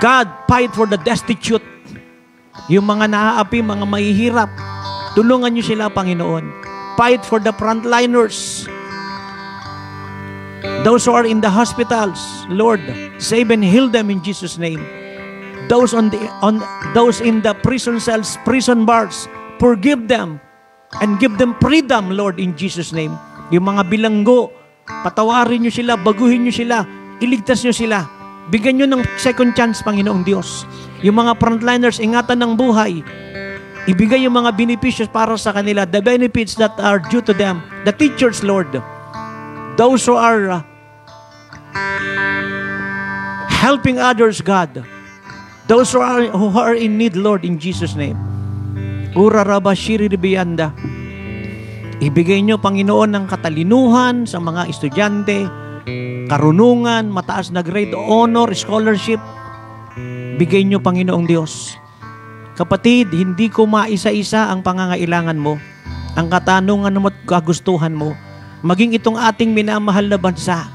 God, fight for the destitute. Yung mga naaapi, mga mahihirap. Tulungan niyo sila, Panginoon. Fight for the frontliners. Those who are in the hospitals, Lord, save and heal them in Jesus' name. Those on the on those in the prison cells, prison bars, forgive them and give them freedom, Lord, in Jesus' name. Yung mga bilanggo, patawarin niyo sila, baguhin niyo sila, iligtas niyo sila. Bigyan niyo ng second chance, Panginoong Diyos. Yung mga frontliners, ingatan ng buhay. Ibigay yung mga beneficios para sa kanila, the benefits that are due to them. The teachers, Lord. Those who are uh, helping others, God. Those who are, who are in need, Lord, in Jesus' name. Ura raba shiri ribiyanda. Ibigay niyo, Panginoon, ng katalinuhan sa mga estudyante, karunungan, mataas na grade, honor, scholarship. Bigay niyo, Panginoong Diyos. Kapatid, hindi ko maisa-isa ang pangangailangan mo, ang katanungan mo at kagustuhan mo. Maging itong ating minamahal na bansa,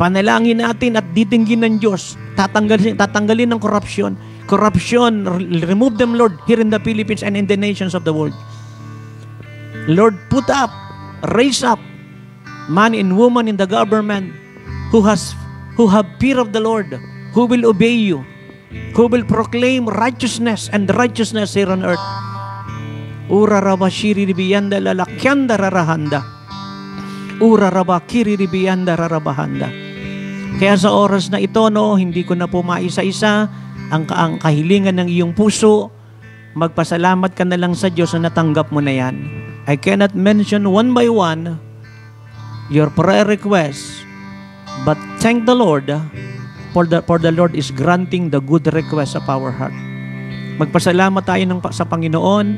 panalangin natin at ditinggin ng Diyos, tatanggalin, tatanggalin ng korupsyon. Corruption, remove them, Lord, here in the Philippines and in the nations of the world. Lord, put up, raise up man and woman in the government who has who have fear of the Lord, who will obey you, who will proclaim righteousness and righteousness here on earth. Ura raba shiri ribiyanda lalakyanda rarahanda. Ura raba kiri ribiyanda rarabahanda. Kaya sa oras na ito, no, hindi ko na po maisa-isa ang, ang kahilingan ng iyong puso. Magpasalamat ka na lang sa Diyos na natanggap mo na yan. I cannot mention one by one your prayer requests, but thank the Lord for the, for the Lord is granting the good requests of our heart. Magpasalamat tayo ng, sa Panginoon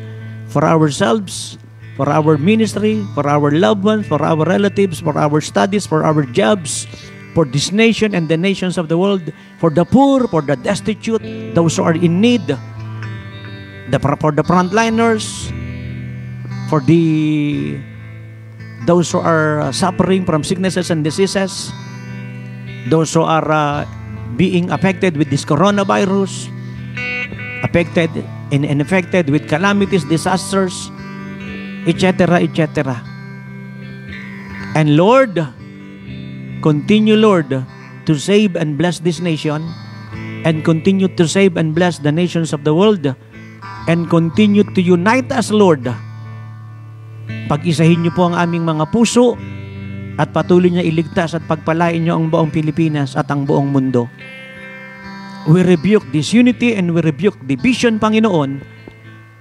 for ourselves, for our ministry, for our loved ones, for our relatives, for our studies, for our jobs, for this nation and the nations of the world, for the poor, for the destitute, those who are in need, the, for the frontliners, for the those who are uh, suffering from sicknesses and diseases, those who are uh, being affected with this coronavirus, affected and, and affected with calamities, disasters, etc., etc. And Lord, continue, Lord, to save and bless this nation, and continue to save and bless the nations of the world, and continue to unite us, Lord. Pag-isahin niyo po ang aming mga puso, at patuloy niya iligtas at pagpalain niyo ang buong Pilipinas at ang buong mundo. We rebuke disunity and we rebuke division, Panginoon,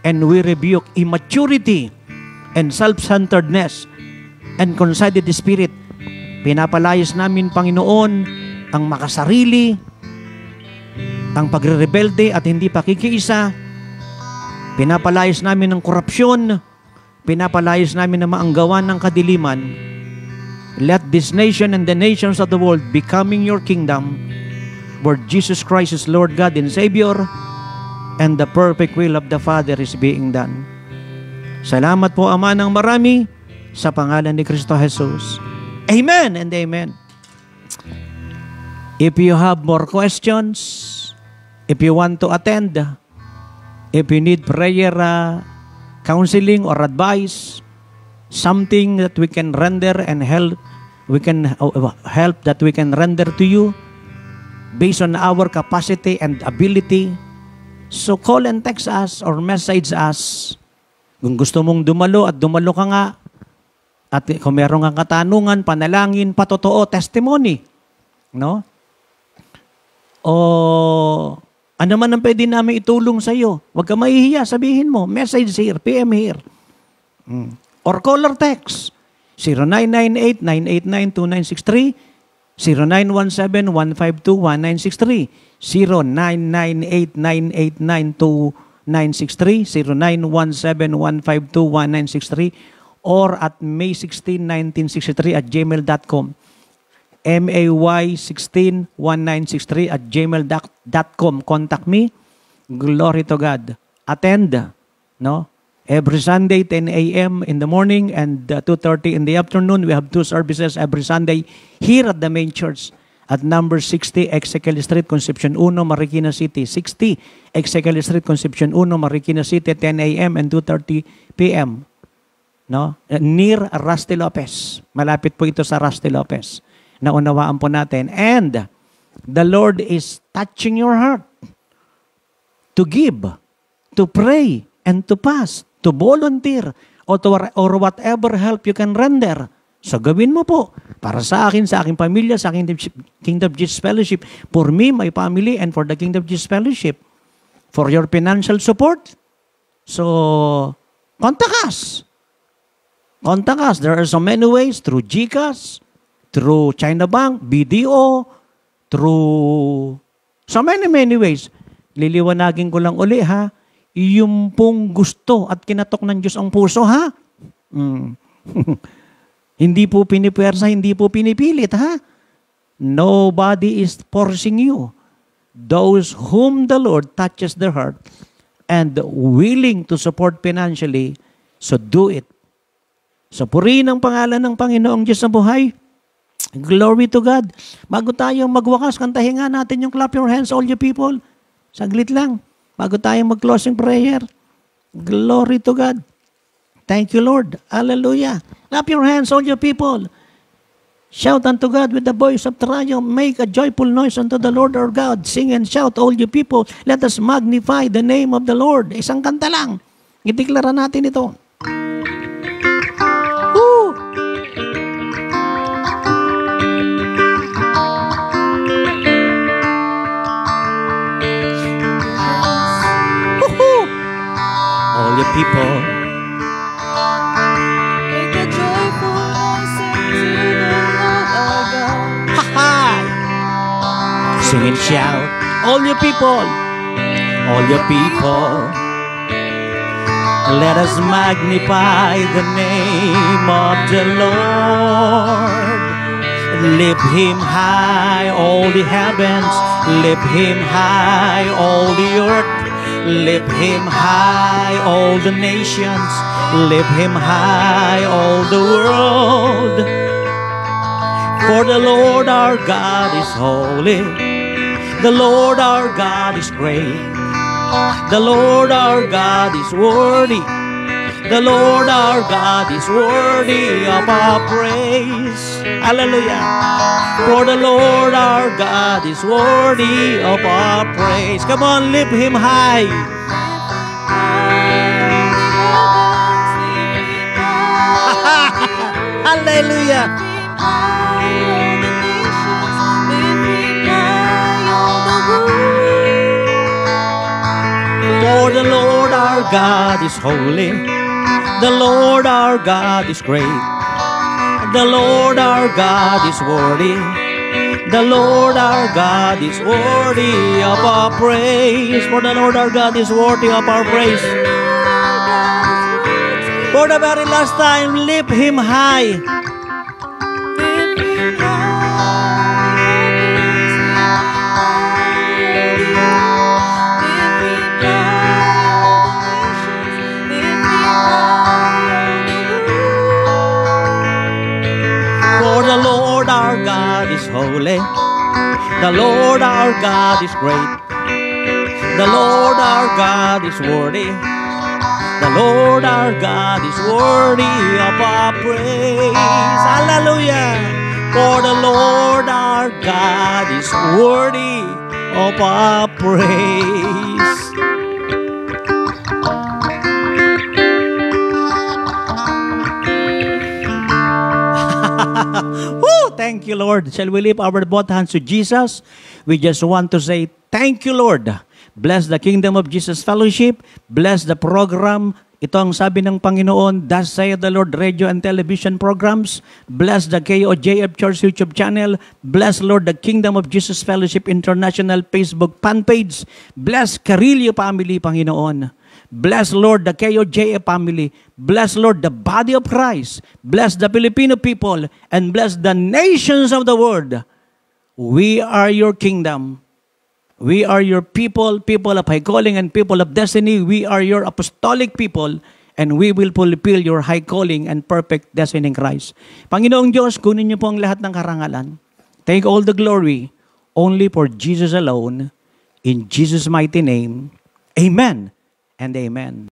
and we rebuke immaturity and self-centeredness and conceited spirit. Pinapalayas namin, Panginoon, ang makasarili, ang pagre-rebelde at hindi pakikiisa. Pinapalayas namin ng korupsyon, pinapalayas namin ng maanggawan ng kadiliman. Let this nation and the nations of the world becoming your kingdom, where Jesus Christ is Lord God and Savior, and the perfect will of the Father is being done. Salamat po, Ama ng marami, sa pangalan ni Kristo Jesus. Amen and amen. If you have more questions, if you want to attend, if you need prayer, uh, counseling or advice, something that we can render and help, we can uh, help that we can render to you based on our capacity and ability. So call and text us or message us. Kung gusto mong dumalo at dumalo ka nga, at kung meron kang katanungan, panalangin, patotoo, testimony. No? O ano man ang pwede namin itulong sa iyo. Huwag ka mahihiya, sabihin mo, message here, PM here. Mm. Or call or text. 0998-989-2963, 0917-152-1963, 0998-989-2963, 0917-152-1963, or at May 16, 1963 at gmail.com. may161963 at gmail.com. Contact me. Glory to God. Attend. No? Every Sunday, 10 a.m. in the morning and uh, 2.30 in the afternoon. We have two services every Sunday here at the main church at number 60 Exequiel Street, Concepcion 1, Marikina City. 60 Exequiel Street, Concepcion 1, Marikina City, 10 a.m. and 2.30 p.m. No? Near Rusty Lopez. Malapit po ito sa Rusty Lopez. Naunawaan po natin. And the Lord is touching your heart to give, to pray, and to fast, to volunteer, or, to, or whatever help you can render. So gawin mo po. Para sa akin, sa aking pamilya, sa aking Kingdom of Jesus Fellowship, for me, my family, and for the Kingdom of Jesus Fellowship. For your financial support. So, contact us. Contact us. There are so many ways through GCash, through China Bank, BDO, through so many, many ways. Liliwanagin ko lang uli ha, yung pong gusto at kinatok ng Diyos ang puso ha. Mm. hindi po pinipwersa, hindi po pinipilit ha. Nobody is forcing you. Those whom the Lord touches their heart and willing to support financially, so do it So purihin ang pangalan ng Panginoong Diyos sa buhay. Glory to God. Bago tayo magwakas, kantahin nga natin yung clap your hands, all you people. Saglit lang. Bago tayo mag-closing prayer. Glory to God. Thank you, Lord. Hallelujah. Clap your hands, all you people. Shout unto God with the voice of triumph. Make a joyful noise unto the Lord our God. Sing and shout, all you people. Let us magnify the name of the Lord. Isang kanta lang. Itiklara natin ito. God. Ha ha! Sing and shout, all your people, all your people. Let us magnify the name of the Lord. Lift him high, all the heavens. Lift him high, all the earth. Lift him high, all the nations. Lift him high, all the world. For the Lord our God is holy. The Lord our God is great. The Lord our God is worthy. The Lord our God is worthy of our praise. Hallelujah. For the Lord our God is worthy of our praise. Come on, lift him high. Hallelujah. For the Lord our God is holy. The Lord our God is great. The Lord our God is worthy. The Lord our God is worthy of our praise. For the Lord our God is worthy of our praise. For the very last time, lift him high. Holy. The Lord our God is great. The Lord our God is worthy. The Lord our God is worthy of our praise. Hallelujah. For the Lord our God is worthy of our praise. Woo! Thank you, Lord. Shall we lift our both hands to Jesus? We just want to say, Thank you, Lord. Bless the Kingdom of Jesus Fellowship. Bless the program. Ito ang sabi ng Panginoon, Thus saith the Lord radio and television programs. Bless the KOJF Church YouTube channel. Bless, Lord, the Kingdom of Jesus Fellowship International Facebook fan page. Bless Carillo family, Panginoon. Bless, Lord, the KOJF family. Bless, Lord, the body of Christ. Bless the Filipino people. And bless the nations of the world. We are your kingdom. We are your people, people of high calling and people of destiny. We are your apostolic people. and we will fulfill your high calling and perfect destiny in Christ. Panginoong Diyos, kunin niyo po ang lahat ng karangalan. Take all the glory only for Jesus alone. In Jesus' mighty name, Amen and Amen.